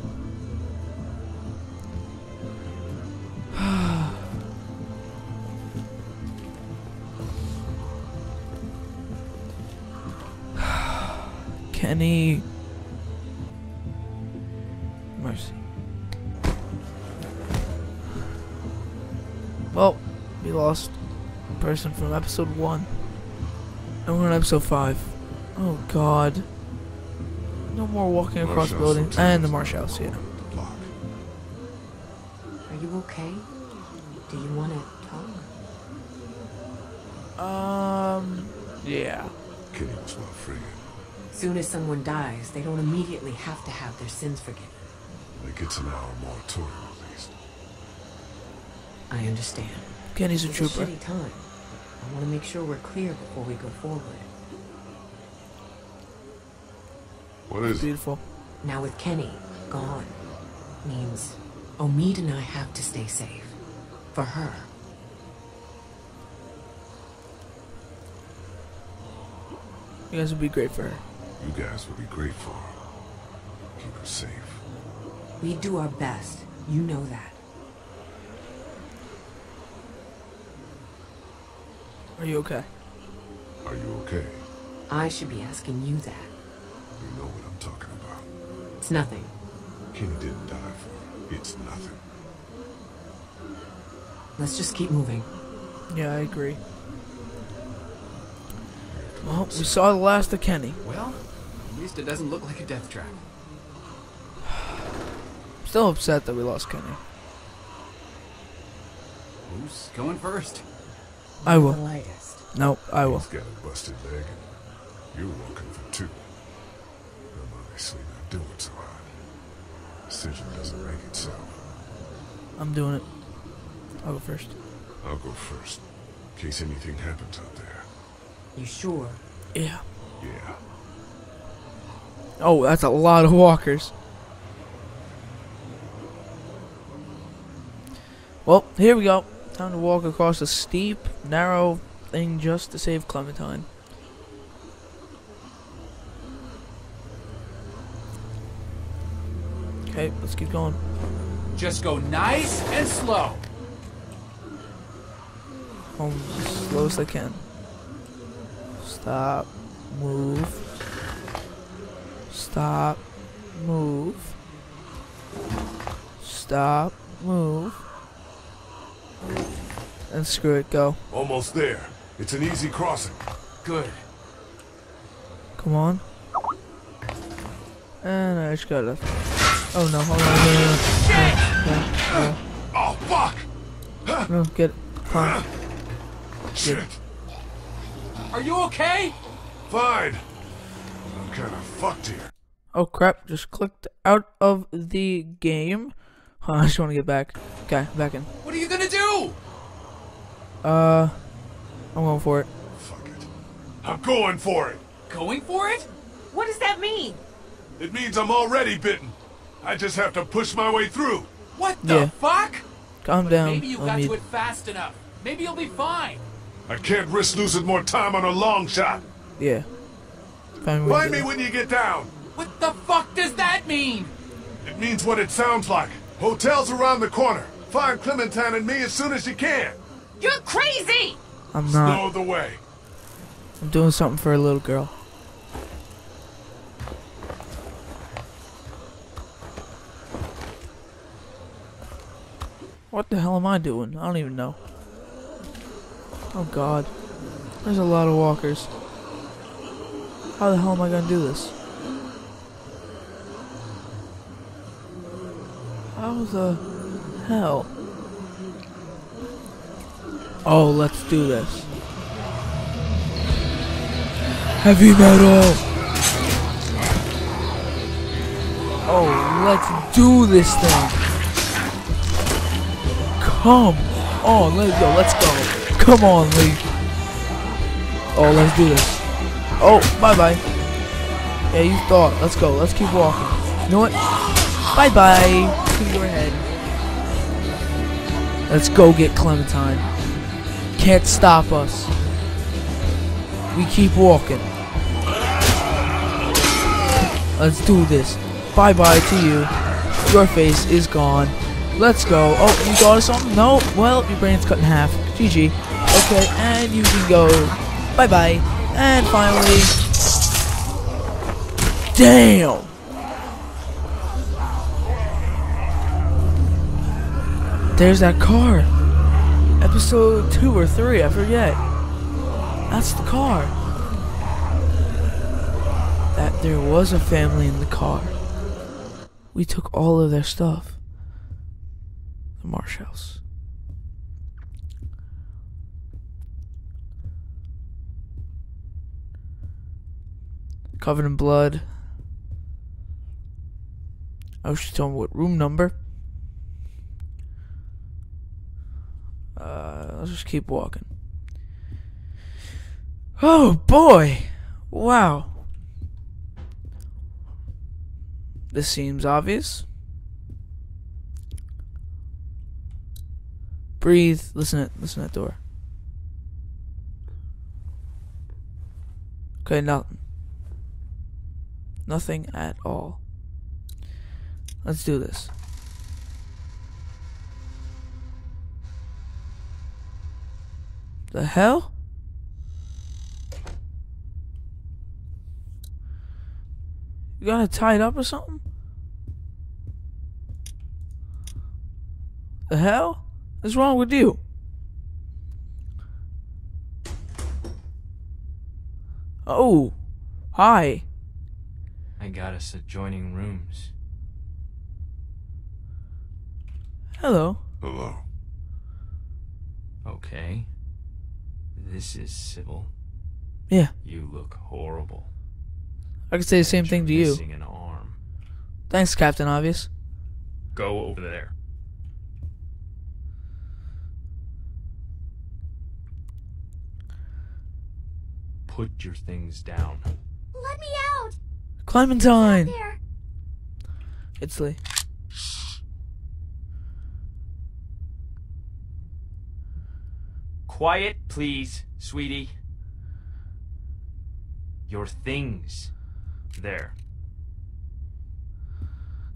A: Kenny. Well, we lost a person from episode one. And we're on episode five. Oh god. No more walking across
B: Marshall's
A: buildings. And the Marsh House, yeah.
B: The.
H: Are you okay? Do you want to talk?
A: Um, yeah.
B: Kenny was my friend.
H: Soon as someone dies, they don't immediately have to have their sins forgiven.
B: It gets an hour moratorium at least.
H: I understand.
A: Kenny's a trooper.
H: It's
A: trooper.
H: a shitty time. I want to make sure we're clear before we go forward.
B: What is it?
A: Beautiful.
H: Now with Kenny gone, means Omid and I have to stay safe. For her.
A: You guys would be great for her.
B: You guys would be great for her. Keep her safe.
H: We do our best. You know that.
A: Are you okay?
B: Are you okay?
H: I should be asking you that.
B: You know what I'm talking about.
H: It's nothing.
B: Kenny didn't die for her. It's nothing.
H: Let's just keep moving.
A: Yeah, I agree. Well, we saw the last of Kenny.
F: Well, at least it doesn't look like a death trap.
A: Still upset that we lost Kenny.
F: Who's going first?
A: I will. No, I will.
B: He's got a busted leg and you're walking for two. I'm obviously not doing so hot. Decision doesn't make itself.
A: I'm doing it. I'll go first.
B: I'll go first. In case anything happens out there.
H: You sure?
A: Yeah.
B: Yeah.
A: Oh, that's a lot of walkers. Well, here we go. Time to walk across a steep, narrow thing just to save Clementine. Okay, let's keep going.
F: Just go nice and slow.
A: Home as slow as I can. Stop. Move. Stop. Move. Stop. Move. And screw it, go.
B: Almost there. It's an easy crossing.
F: Good.
A: Come on. And I just gotta. Oh no, hold on. No, no, no.
B: Oh, fuck!
A: No, no, get it. Climb.
B: Shit.
F: Are you okay?
B: Fine. I'm kind of fucked here.
A: Oh crap, just clicked out of the game. Huh, I just want to get back. Okay, back in.
F: What are you gonna do?
A: Uh, I'm going for it.
B: Fuck it. I'm going for it.
F: Going for it?
I: What does that mean?
B: It means I'm already bitten. I just have to push my way through.
F: What the
A: Yeah.
F: fuck?
A: Calm down.
F: Maybe you
A: Let
F: got
A: me-
F: to it fast enough. Maybe you'll be fine.
B: I can't risk losing more time on a long shot.
A: Yeah. Find, a way
B: Find me when you get down.
F: What the fuck does that mean?
B: It means what it sounds like. Hotel's around the corner. Find Clementine and me as soon as you can.
I: You're crazy!
A: I'm not.
B: Know the way.
A: I'm doing something for a little girl. What the hell am I doing? I don't even know. Oh god. There's a lot of walkers. How the hell am I gonna do this? How the hell? Oh, let's do this. Heavy metal! Oh, let's do this thing! Come on, let's go, let's go. Come on, Lee. Oh, let's do this. Oh, bye-bye. Yeah, you thought. Let's go, let's keep walking. You know what? Bye-bye. To your head. Let's go get Clementine. Can't stop us. We keep walking. Let's do this. Bye bye to you. Your face is gone. Let's go. Oh, you got us something? No? Well, your brain's cut in half. GG. Okay, and you can go. Bye bye. And finally. Damn! There's that car. Episode 2 or 3, I forget. That's the car. That there was a family in the car. We took all of their stuff. The Marsh House. Covered in blood. I Oh, she told me what room number. Uh, let's just keep walking. Oh boy! Wow. This seems obvious. Breathe. Listen at listen at that door. Okay, nothing. Nothing at all. Let's do this. The hell? You got to tie it tied up or something? The hell? What's wrong with you? Oh, hi.
J: I got us adjoining rooms.
A: Hello.
B: Hello.
J: Okay. This is civil.
A: Yeah,
J: You look horrible.
A: I could say the same
J: And
A: thing to
J: you're
A: you.
J: Missing an arm.
A: Thanks, Captain Obvious.
J: Go over there. Put your things down.
C: Let me out!
A: Clementine.
C: There!
A: It's Lee.
J: Quiet, please, sweetie. Your things. There.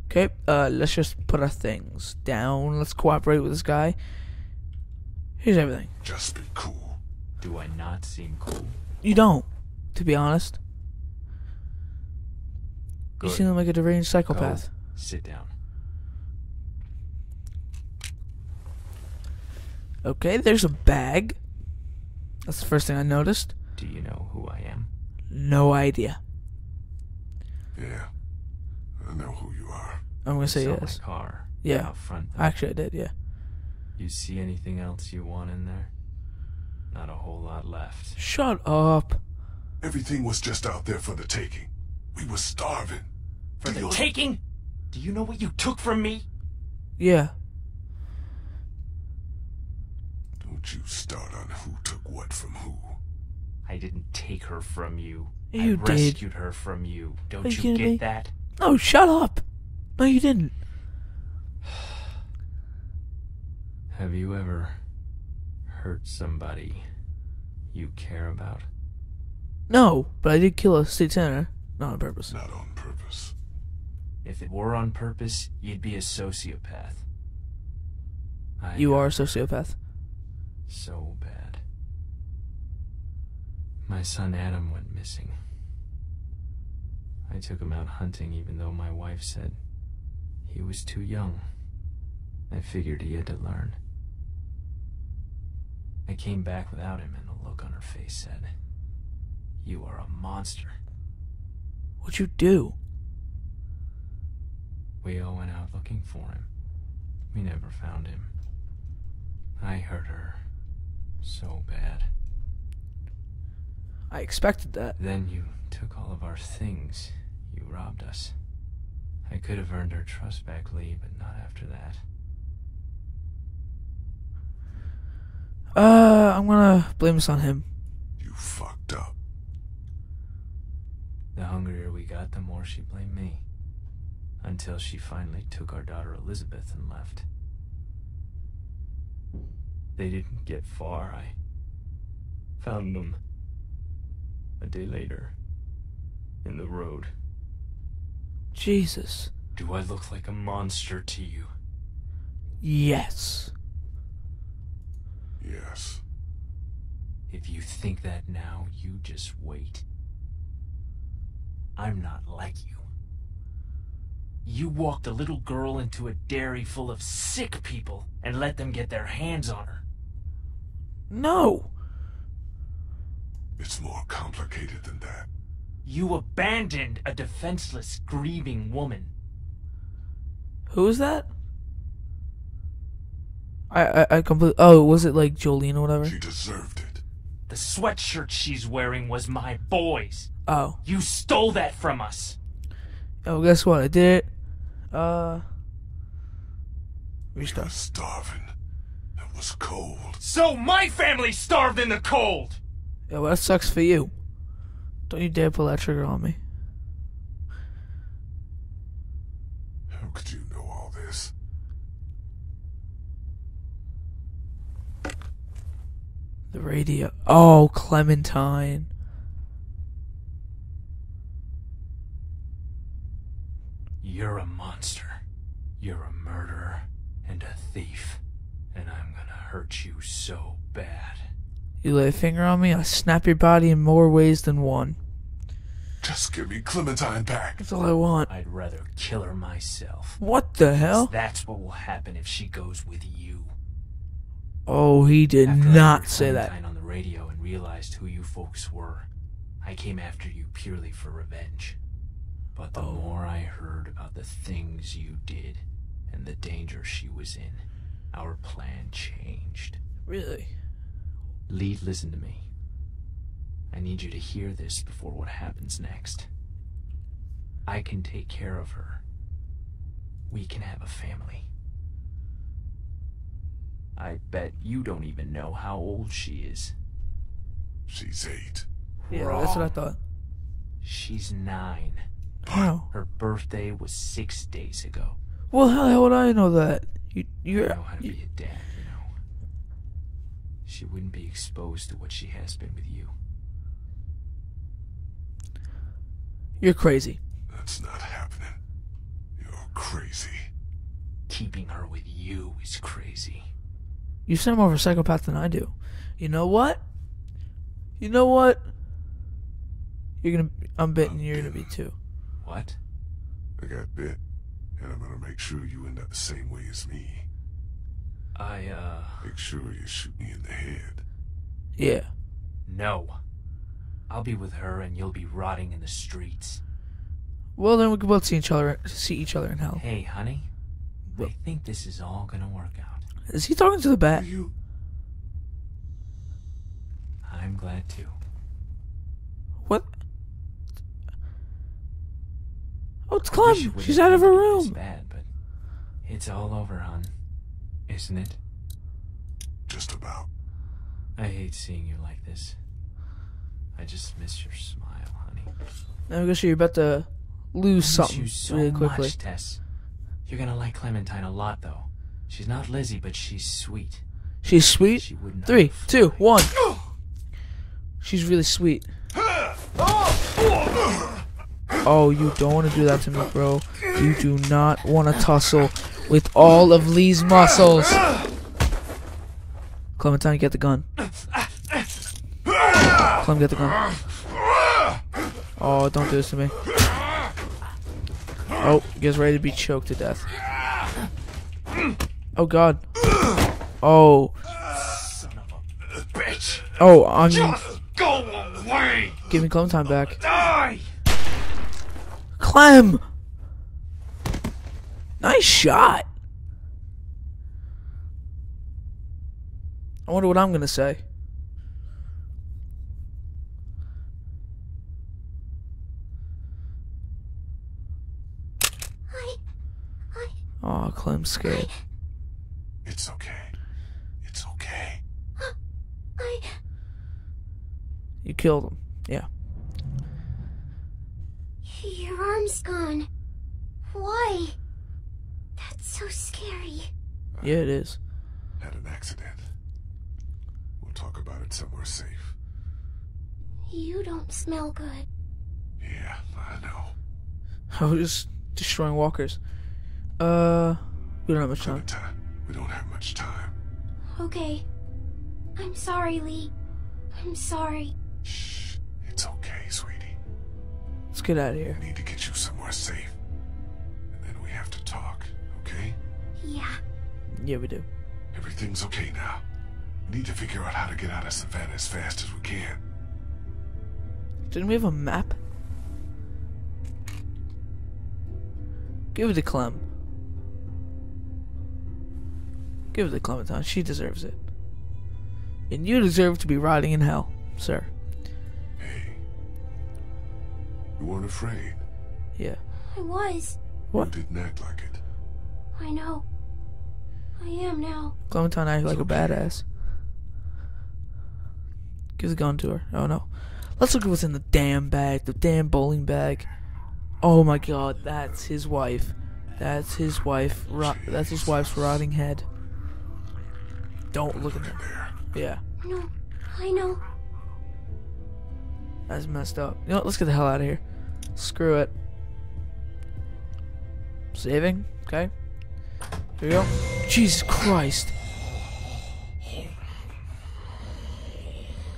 A: Okay, uh, let's just put our things down. Let's cooperate with this guy. Here's everything.
B: Just be cool.
J: Do I not seem cool?
A: You don't, to be honest.
J: Good.
A: You seem like a deranged psychopath.
J: Go. Sit down.
A: Okay, there's a bag. That's the first thing I noticed.
J: Do you know who I am?
A: No idea.
B: Yeah. I know who you are.
A: I'm gonna say yes.
J: My car.
A: Yeah.
J: Out front.
A: Actually, I did. Yeah.
J: You see anything else you want in there? Not a whole lot left.
A: Shut up.
B: Everything was just out there for the taking. We were starving.
J: For the
B: only-
J: taking? Do you know what you took from me?
A: Yeah.
B: Don't you start on who took what from who.
J: I didn't take her from you.
A: You
J: I
A: did.
J: rescued her from you. Don't
A: Are you
J: you get
A: me?
J: that?
A: No, shut up. No, you didn't.
J: Have you ever hurt somebody you care about?
A: No, but I did kill a state senator. Not on purpose.
B: Not on purpose.
J: If it were on purpose, you'd be a sociopath. I
A: You
J: know.
A: are a sociopath.
J: So bad. My son Adam went missing. I took him out hunting even though my wife said he was too young. I figured he had to learn. I came back without him and the look on her face said, You are a monster.
A: What'd you do?
J: We all went out looking for him. We never found him. I hurt her so bad.
A: I expected that.
J: Then you took all of our things. You robbed us. I could have earned her trust back, Lee, but not after that.
A: Uh, I'm gonna blame this on him.
B: You fucked up.
J: The hungrier we got, the more she blamed me. Until she finally took our daughter Elizabeth and left. They didn't get far. I found them a day later in the road.
A: Jesus.
J: Do I look like a monster to you?
A: Yes.
B: Yes.
J: If you think that now, you just wait. I'm not like you. You walked a little girl into a dairy full of sick people and let them get their hands on her.
A: No.
B: It's more complicated than that.
J: You abandoned a defenseless, grieving woman.
A: Who was that? I I, I completely. Oh, was it like Jolene or whatever?
B: She deserved it.
J: The sweatshirt she's wearing was my boy's.
A: Oh.
J: You stole that from us.
A: Oh, guess what? I did it. Uh.
B: We
A: Restart.
B: were starving. It was cold.
J: So my family starved in the cold!
A: Yeah, well, that sucks for you. Don't you dare pull that trigger on me.
B: How could you know all this?
A: The radio. Oh, Clementine.
J: You're a monster. You're a murderer and a thief. And I'm gonna hurt you so bad.
A: You lay a finger on me, I snap your body in more ways than one.
B: Just give me Clementine back.
A: That's all I want.
J: I'd rather kill her myself.
A: What the hell?
J: That's what will happen if she goes with you.
A: Oh, he did
J: After
A: not
J: heard
A: say that.
J: Clementine on the radio and realized who you folks were, I came after you purely for revenge. But the
A: Oh.
J: more I heard about the things you did and the danger she was in, our plan changed.
A: Really?
J: Lead, listen to me. I need you to hear this before what happens next. I can take care of her. We can have a family. I bet you don't even know how old she is.
B: She's eight.
A: Yeah, that's what I thought.
J: She's nine.
A: Wow.
J: Her birthday was six days ago.
A: Well, how the hell would I know that? You,
J: I
A: you're.
J: know how to be a dad, you know. She wouldn't be exposed to what she has been with you.
A: You're crazy.
B: That's not happening. You're crazy.
J: Keeping her with you is crazy.
A: You sound more of a psychopath than I do. You know what? You know what? You're gonna. I'm betting you're gonna be too.
J: What?
B: I got bit, and I'm gonna make sure you end up the same way as me.
J: I, uh.
B: Make sure you shoot me in the head.
A: Yeah.
J: No. I'll be with her and you'll be rotting in the streets.
A: Well, then we can both see each other. See each other in hell.
J: Hey, honey.
A: What?
J: I think this is all gonna work out.
A: Is he talking to the bat?
B: You
J: I'm glad too.
A: What? Oh, it's
J: I
A: Clem.
J: wish it wouldn't
A: She's out of her
J: room. been this
A: room.
J: Bad, but it's all over, hon. Isn't it?
B: just about.
J: I hate seeing you like this. I just miss your smile, honey.
A: I'm gonna you're about to lose
J: I miss
A: something
J: you so
A: really quickly.
J: much, Tess. You're gonna like Clementine a lot, though. She's not Lizzie, but she's sweet.
A: She's sweet.
J: She wouldn't
A: Three,
J: hurt a
A: two,
J: fly.
A: one. She's really sweet. Oh, oh, Oh, you don't want to do that to me, bro. You do not want to tussle with all of Lee's muscles. Clementine, get the gun. Clem, get the gun. Oh, don't do this to me. Oh, gets ready to be choked to death. Oh, God. Oh.
E: Bitch!
A: Oh, I'm.
E: Just Go away!
A: Give me Clementine back.
E: Die!
A: Clem! Nice shot. I wonder what I'm gonna say.
C: I. I.
A: Oh, Clem's scared.
B: It's okay. It's okay.
C: I.
A: You killed him. Yeah.
C: Your arm's gone. Why? That's so scary.
A: Yeah, it is.
B: Had an accident. We'll talk about it somewhere safe.
C: You don't smell good.
B: Yeah, I know.
A: I was just destroying walkers. Uh, we don't have much time.
B: Clementine, we don't have much time.
C: Okay. I'm sorry, Lee. I'm sorry.
B: Shh. It's okay, sweetie.
A: Let's get out of here.
B: I need to get you somewhere safe. And then we have to talk, okay?
C: Yeah.
A: Yeah, we do.
B: Everything's okay now. We need to figure out how to get out of Savannah as fast as we can.
A: Didn't we have a map? Give it to Clem. Give it to Clementine. She deserves it. And you deserve to be rotting in hell, sir.
B: You weren't afraid.
A: Yeah.
C: I was.
A: What?
B: You didn't act like it.
C: I know. I am now.
A: Clementine acted like a badass. Give the gun to her. Oh no. Let's look at what's in the damn bag. The damn bowling bag. Oh my god, that's his wife. That's his wife. Rot- that's his wife's rotting head. Don't look at
B: Look
A: that. Yeah.
C: No. I know.
A: That's messed up. You know what? Let's get the hell out of here. Screw it. Saving. Okay. Here we go. Jesus Christ.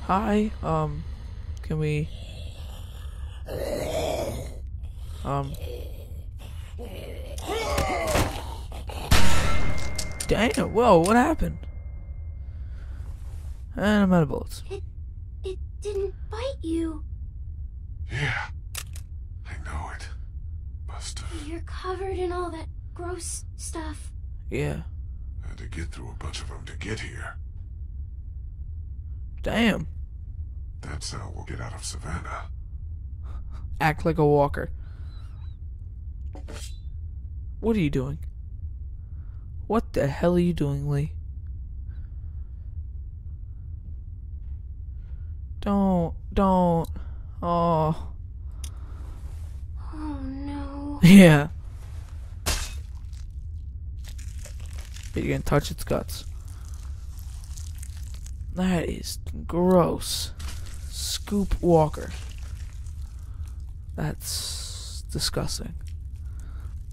A: Hi. Um. Can we? Um. Damn. Whoa. What happened? And I'm out of bullets.
C: It. It didn't bite you.
B: Yeah. I know it. Must have
C: You're covered in all that gross stuff.
A: Yeah.
B: had to get through a bunch of them to get here.
A: Damn.
B: That's how we'll get out of Savannah.
A: Act like a walker. What are you doing? What the hell are you doing, Lee? Don't, don't. Oh,
C: no.
A: yeah. But you can touch its guts. That is gross. Scoop Walker. That's disgusting.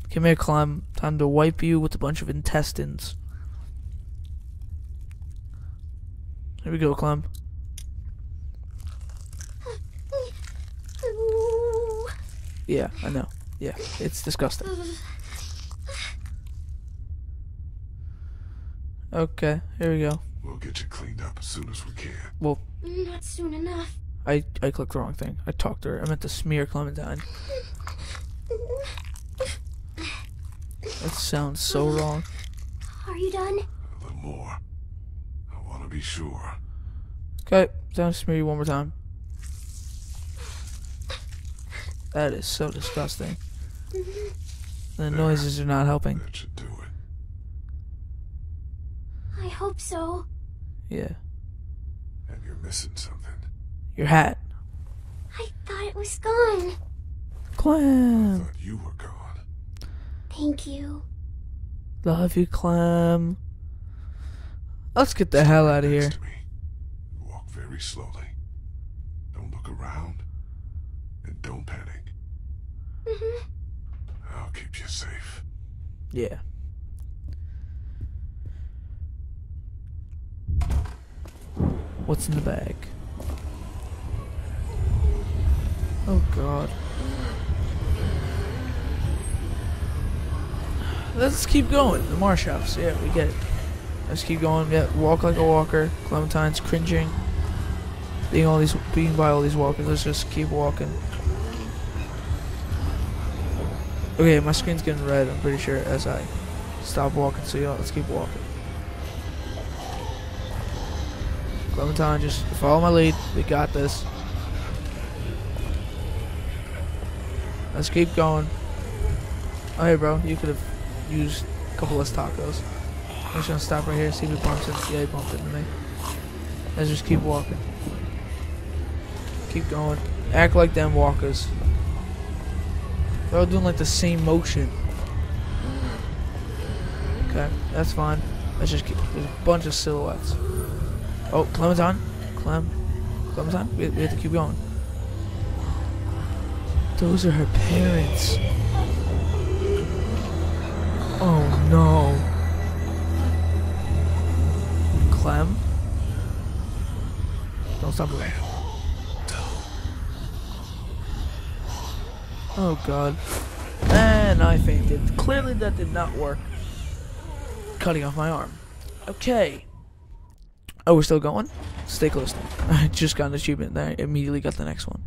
A: Come here, Clem. Time to wipe you with a bunch of intestines. Here we go, Clem. Yeah, I know. Yeah, it's disgusting. Okay, here we go.
B: We'll get you cleaned up as soon as we can.
A: Well,
C: Not soon enough.
A: I I clicked the wrong thing. I talked to her. I meant to smear Clementine. That sounds so mm-hmm. wrong.
C: Are you done?
B: A little more. I want to be sure.
A: Okay, down smear you one more time. That is so disgusting. The noises are not helping.
B: That should do it.
C: I hope so.
A: Yeah.
B: And you're missing something.
A: Your hat.
C: I thought it was gone.
A: Clam.
B: I thought you were gone.
C: Thank you.
A: Love you, Clam. Let's get the hell out of here.
B: Next to me. Walk very slowly. Don't look around. And don't panic.
C: Mhm.
B: I'll keep you safe.
A: Yeah. What's in the bag? Oh god. Let's keep going. The Marsh House. Yeah, we get it. Let's keep going. Yeah, walk like a walker. Clementine's cringing. Being all these being by all these walkers. Let's just keep walking. Okay, my screen's getting red, I'm pretty sure, as I stop walking, so yeah, let's keep walking. Clementine, just follow my lead. We got this. Let's keep going. Oh, hey, bro, you could have used a couple less tacos. I'm just gonna stop right here, see if he bumps into Yeah, he bumped into me. Let's just keep walking. Keep going. Act like them walkers. They're all doing like the same motion. Okay, that's fine. Let's just keep. There's a bunch of silhouettes. Oh, Clementine? Clem? Clementine? We, we have to keep going. Those are her parents. Oh no. Clem? Don't stop moving. Oh god. And I fainted. Clearly that did not work. Cutting off my arm. Okay. Oh, we're still going? Stay close me. I just got an achievement there. Immediately got the next one.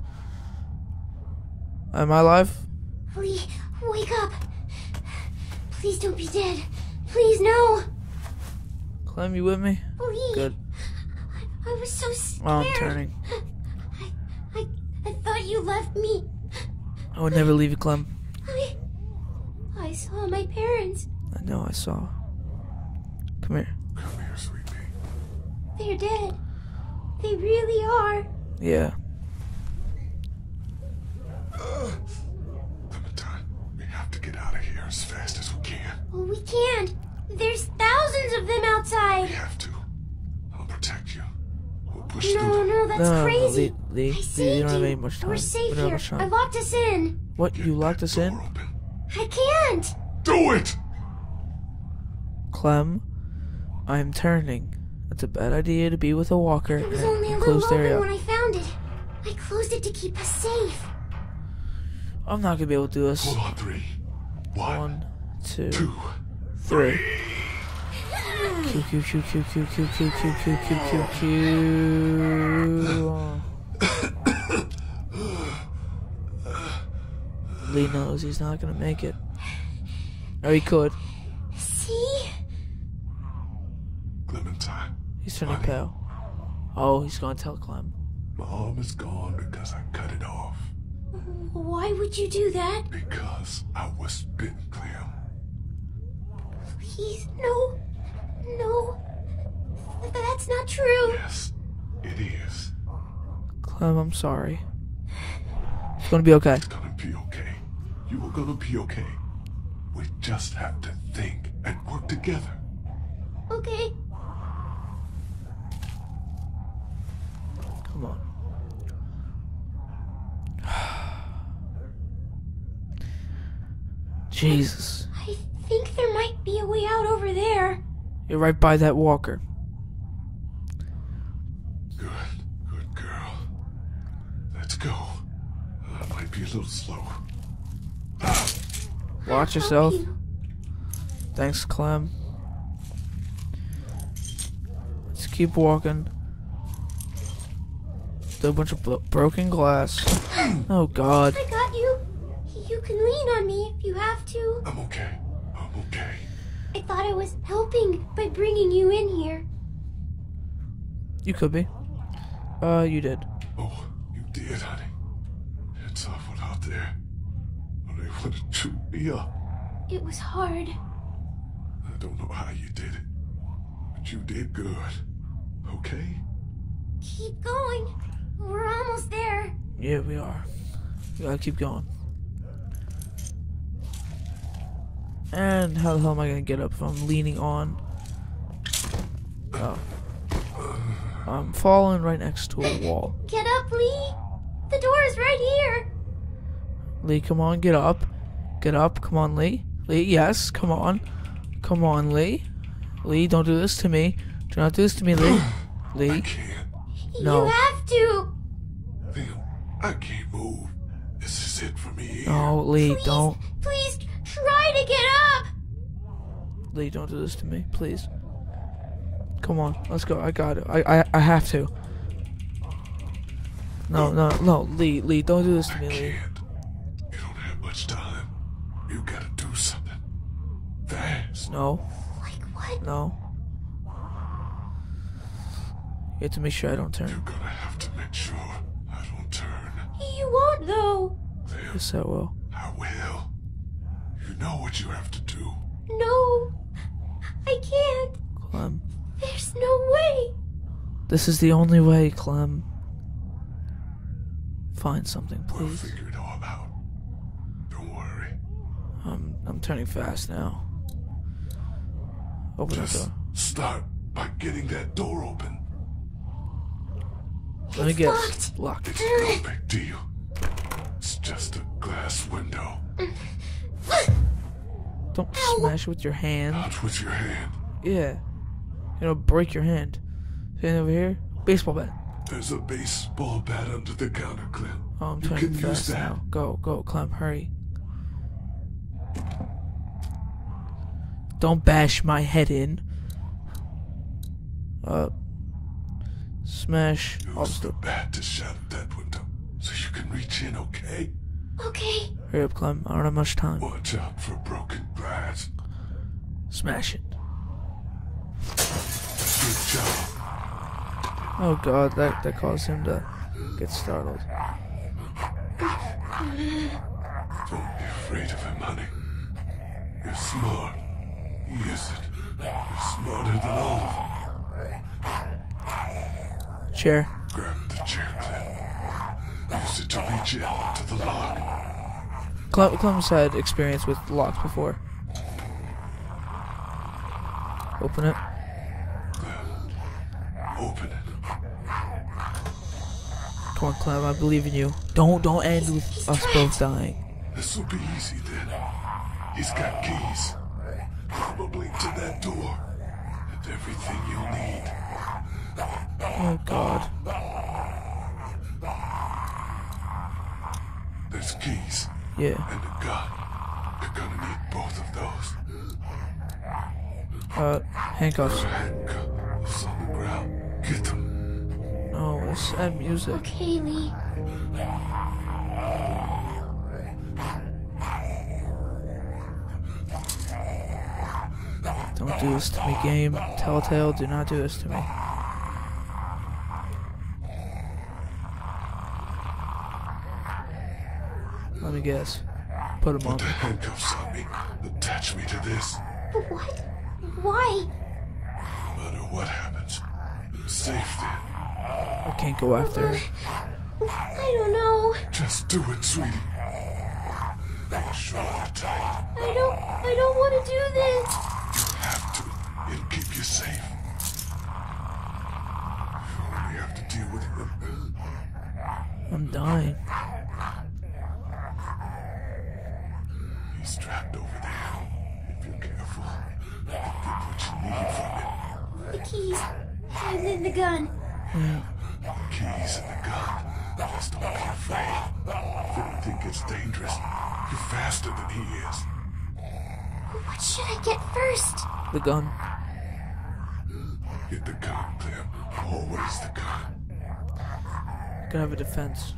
A: Am I alive?
C: Lee, wake up. Please don't be dead. Please, no.
A: Clem, you with me?
C: Lee.
A: Good.
C: I, I was so scared.
A: Oh, I'm turning.
C: I, I, I thought you left me.
A: I would never leave you, Clem.
C: I, I saw my parents.
A: I know, I saw. Come here.
B: Come here, sweetie.
C: They're dead. They really are.
A: Yeah.
B: Uh, Clementine, we have to get out of here as fast as we can.
C: Well, we can't. There's thousands of them outside.
B: We have to. I'll protect you. We'll push
C: No, no, that's
A: No,
C: crazy.
A: Lee, Lee,
C: I
A: Lee,
C: saved
A: you don't have any much time.
C: We're
A: We
C: safe
A: don't have
C: here. I locked us in.
A: What? You locked us in?
C: I can't.
B: Do it!
A: Clem, I'm turning. That's a bad idea to be with a walker
C: It was
A: in
C: only a
A: a
C: little
A: closed area.
C: when I found it. I closed it to keep us safe.
A: I'm not gonna be able to do this.
B: Hold on, three. One,
A: One, two,
B: two,
A: three. Q Q Q Q Q Q Q Q Q Q Q Q. Lee knows he's not gonna make it. Or he could.
C: See?
B: Clementine.
A: He's turning
B: Honey.
A: pale. Oh, he's gonna tell Clem.
B: Mom is gone because I cut it off.
C: Why would you do that?
B: Because I was bitten, Clem.
C: Please, no. No. That's not true.
B: Yes, it is.
A: Clem, I'm sorry. It's gonna be okay.
B: It's gonna be okay. You are gonna be okay. We just have to think and work together.
C: Okay.
A: Come on. Jesus.
C: I think there might be a way out over there.
A: You're right by that walker.
B: Good, good girl. Let's go. I might be a little slow.
A: Watch yourself. Thanks, Clem. Let's keep walking. Still a bunch of broken glass. Oh God.
C: I got you. You can lean on me if you have to.
B: I'm okay. I'm okay.
C: I thought I was helping by bringing you in here.
A: You could be. Uh, you did.
B: Oh, you did, honey. It's awful out there. But they would have chewed me up.
C: It was hard.
B: I don't know how you did it, but you did good. Okay?
C: Keep going. We're almost there.
A: Yeah, we are. We gotta keep going. And how the hell am I gonna get up if I'm leaning on? Oh. I'm falling right next to a wall.
C: Get up, Lee. The door is right here.
A: Lee, come on, get up. Get up. Come on, Lee. Lee, yes, come on. Come on, Lee. Lee, don't do this to me. Do not do this to me, Lee. Lee. can't No.
C: You have to.
B: Liam, I can't move. This is it for me.
A: No, Lee, don't.
C: Please try to get up.
A: Lee, don't do this to me, please. Come on, let's go. I got it. I I, I have to. No, no, no, Lee, Lee, don't do this to me, Lee.
B: You don't have much time. You gotta do something. Fast.
A: No.
C: Like what?
A: No. You have to make sure I don't turn.
B: You're gonna have to make sure I don't turn.
C: You won't, though.
A: Yes, I will.
B: I will. You know what you have to do.
C: No. I can't.
A: Clem.
C: There's no way.
A: This is the only way, Clem. Find something,
B: We'll figure it all out. Don't worry.
A: I'm I'm turning fast now. Open the
B: Just
A: door.
B: start by getting that door open.
A: Let me guess. Locked.
B: It's no big deal. It's just a glass window.
A: Don't smash with your hand.
B: Not with your hand.
A: Yeah. It'll break your hand. Stand over here. Baseball bat.
B: There's a baseball bat under the counter, Clem.
A: Oh, I'm
B: you
A: turning
B: can use
A: fast
B: that.
A: now. Go, go, Clem, hurry. Don't bash my head in. Uh, smash.
B: Use the bat to shatter that window so you can reach in, okay?
C: Okay.
A: Hurry up, Clem. I don't have much time.
B: Watch out for broken glass.
A: Smash it.
B: Good job.
A: Oh god, that, that caused him to get startled.
B: Don't be afraid of him, honey. You're smart. He isn't. You're smarter than all of them.
A: Chair.
B: Grab the chair, Clem. Use it to reach in to the lock.
A: Clem, Clem's had experience with locks before. Open it.
B: Open it.
A: Come on, Clem, I believe in you. Don't, don't end with us both dying.
B: This will be easy then. He's got keys. Probably to that door. And everything you'll need.
A: Oh god.
B: There's keys.
A: Yeah.
B: And a gun. You're gonna need both of those.
A: Uh, handcuffs.
B: Handcuffs on the ground. Get them.
A: Oh, let's add music.
C: Okay, Lee.
A: Don't do this to me, game. Telltale, do not do this to me. Guess. Put him on.
B: Put the handcuffs on me. Attach me to this.
C: But what? Why?
B: No matter what happens, you're safe then.
A: I can't go after her.
C: I don't know.
B: Just do it, sweetie. Make sure they're tight.
C: I don't. I don't want to do this.
B: You have to. It'll keep you safe. You only have to deal with him.
A: I'm dying.
C: The gun. Get
A: the gun,
B: Clem. Always the gun.
A: Gotta have a defense.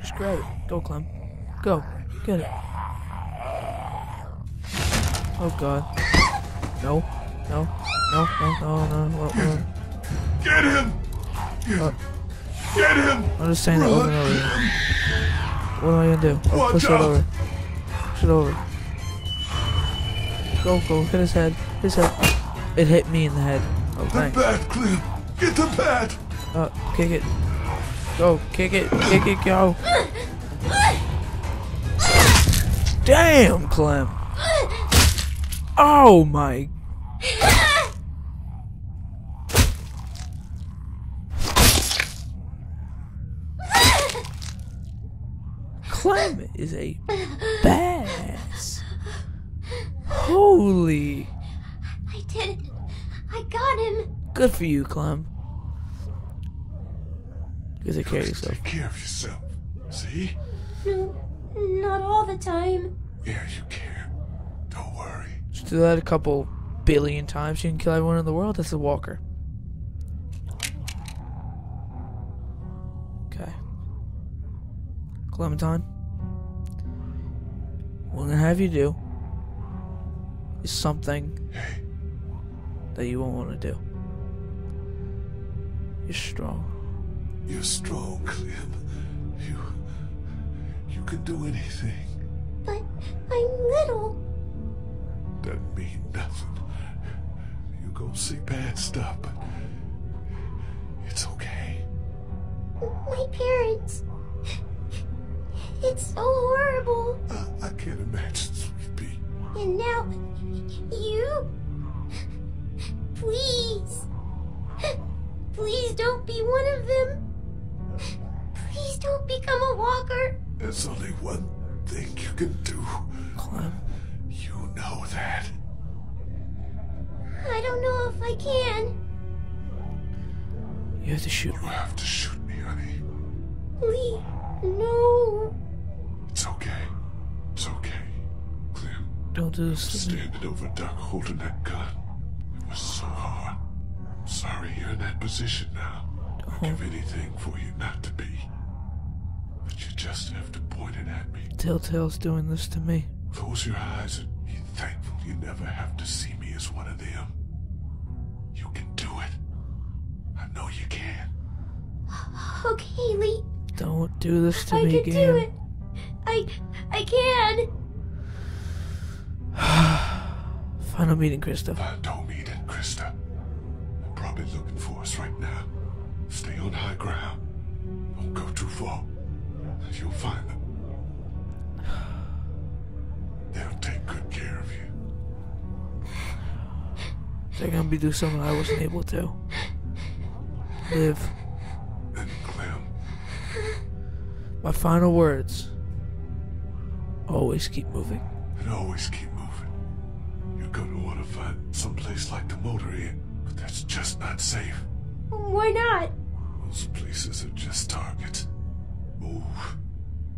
A: Just grab it. Go, Clem. Go. Get it. Oh god. No. No. No. No. No. No. no, no.
B: Get him!
A: Uh,
B: Get him!
A: I'm just saying that over and over. What am I gonna do?
B: Watch
A: push it over. Push it over. Go, go, hit his head. His head. It hit me in the head. Oh,
B: The bat, Clem! Get the bat!
A: Uh, kick it. Go, kick it, kick it, go. Damn, Clem. Oh my. Clem is a. Holy.
C: I did it. I got him.
A: Good for you, Clem. You take care of yourself.
B: Take care of yourself. See?
C: No, not all the time.
B: Yeah, you can. Don't worry.
A: Just do that a couple billion times. You can kill everyone in the world. That's a walker. Okay. Clementine. What I'm gonna have you do is something that you won't want to do. You're strong.
B: You're strong, Clem. You. You can do anything.
C: But I'm little.
B: Doesn't mean nothing. You go see bad stuff, but it's okay.
C: My parents. It's so horrible.
B: I, I can't imagine, sweet pea.
C: And now, you. Please. Please don't be one of them. Please don't become a walker.
B: There's only one thing you can do.
A: Clem.
B: You know that.
C: I don't know if I can.
A: You have to shoot
B: You
A: me.
B: have to shoot me, honey.
C: Lee, no.
B: It's okay. It's okay. Clem,
A: Don't do this to
B: standing over Duck holding that gun. It was so hard. I'm sorry you're in that position now. I'd give uh-huh. anything for you not to be. But you just have to point it at me.
A: Telltale's doing this to me.
B: Close your eyes and be thankful you never have to see me as one of them. You can do it. I know you can.
C: Okay, Lee.
A: Don't do this to
C: I
A: me
C: can
A: again.
C: do it. I. I can.
A: Final meeting, Christa.
B: I uh, don't need it, Christa. They're probably looking for us right now. Stay on high ground. Don't go too far. You'll find them. They'll take good care of you.
A: They're gonna be doing something I wasn't able to. Live.
B: And Clem,
A: My final words. Always keep moving.
B: and always keep moving. You're gonna want to find uh, someplace like the motor inn, but that's just not safe.
C: Why not?
B: Those places are just targets. Move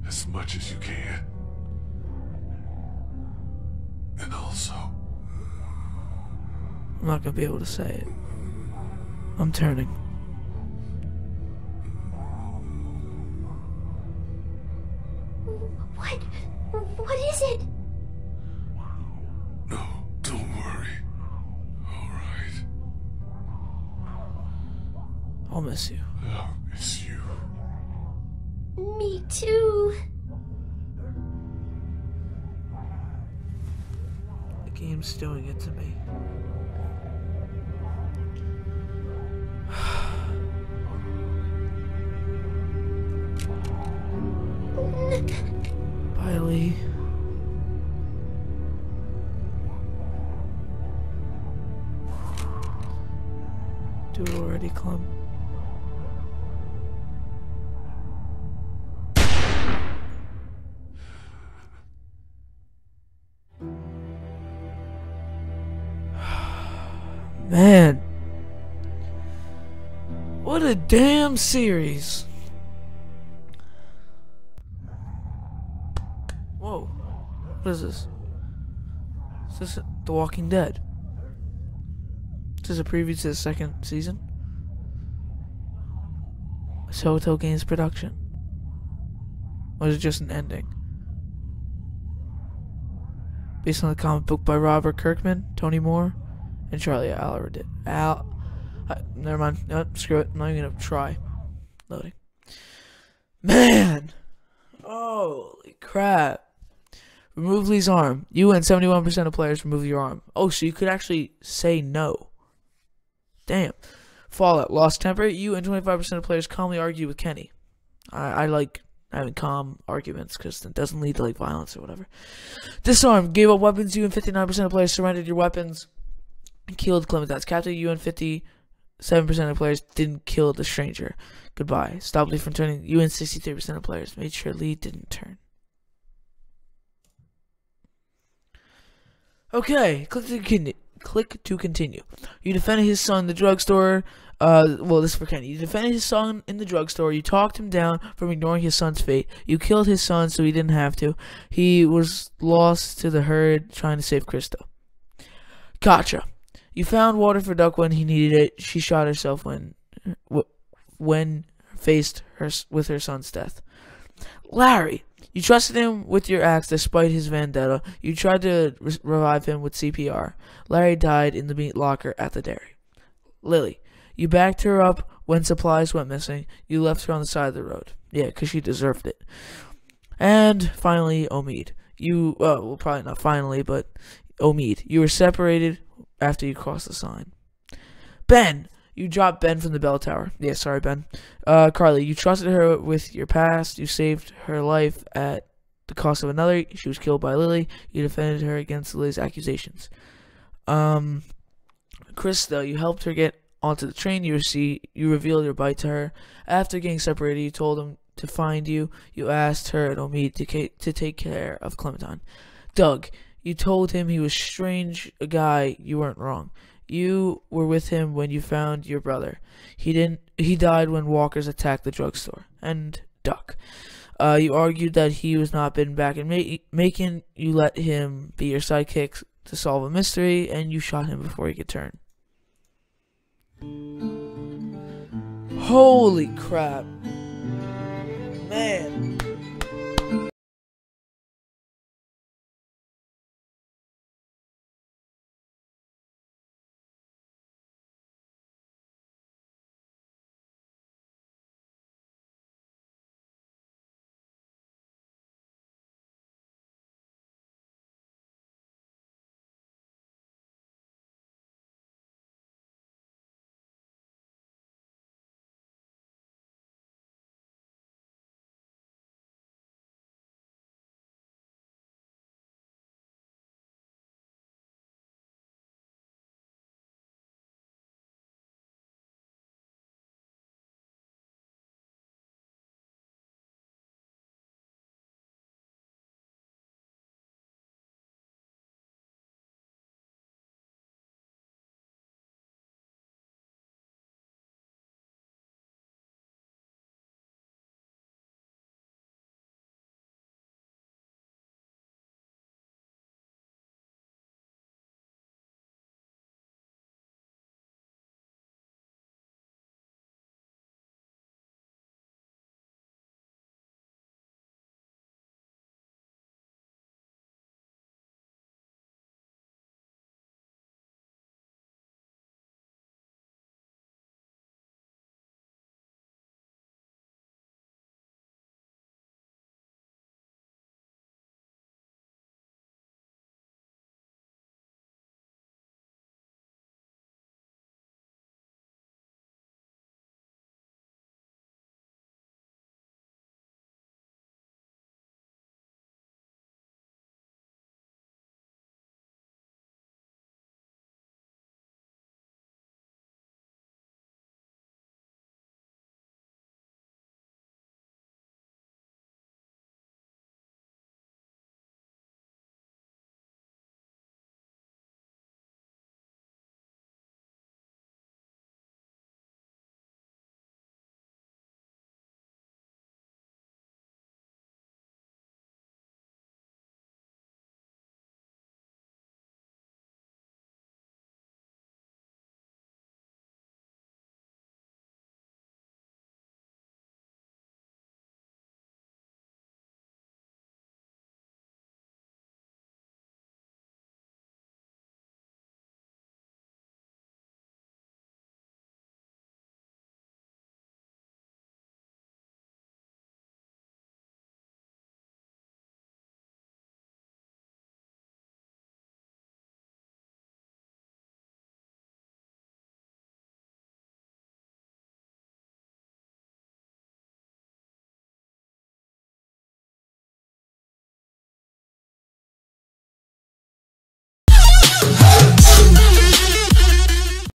B: as much as you can. And also,
A: I'm not gonna be able to say it. I'm turning.
C: What? What is it?
A: I'll miss you.
B: I'll miss you.
C: Me too.
A: The game's doing it to me. A damn series. Whoa. What is this? Is this The Walking Dead? This is a preview to the second season? Soto Games production? Or is it just an ending? based on the comic book by Robert Kirkman, Tony Moore, and Charlie Adlard. Al, uh, never mind. No, screw it. I'm not even gonna try. Loading. Man, holy crap! Remove Lee's arm. You and 71% of players remove your arm. Oh, so you could actually say no. Damn. Fallout. Lost temper. You and 25% of players calmly argue with Kenny. I, I like having calm arguments because it doesn't lead to like violence or whatever. Disarm. Gave up weapons. You and 59% of players surrendered your weapons and killed Clementine's captain. You and 57% of players didn't kill the stranger. Goodbye. Stop Lee from turning. You and 63% of players made sure Lee didn't turn. Okay, click to continue. Click to continue. You defended his son in the drugstore. Uh, well, this is for Kenny. You defended his son in the drugstore. You talked him down from ignoring his son's fate. You killed his son so he didn't have to. He was lost to the herd trying to save Christa. Gotcha. You found water for Duck when he needed it. She shot herself when, when faced her with her son's death. Larry, you trusted him with your axe despite his vendetta. You tried to re revive him with CPR. Larry died in the meat locker at the dairy. Lily, you backed her up when supplies went missing. You left her on the side of the road. Yeah, because she deserved it. And finally, Omid. You, uh, well, probably not finally, but Omid. You were separated after you cross the sign. Ben, you dropped Ben from the bell tower. Yeah, sorry, Ben. Uh, Carly, you trusted her with your past. You saved her life at the cost of another. She was killed by Lily. You defended her against Lily's accusations. Um, Christa, you helped her get onto the train. You see, you revealed your bite to her. After getting separated, you told him to find you. You asked her and Omid to to take care of Clementine. Doug, you told him he was strange a guy. You weren't wrong. You were with him when you found your brother. He didn't. He died when walkers attacked the drugstore. And Duck. Uh, you argued that he was not been back in Ma. You let him be your sidekick to solve a mystery, and you shot him before he could turn. Holy crap. Man.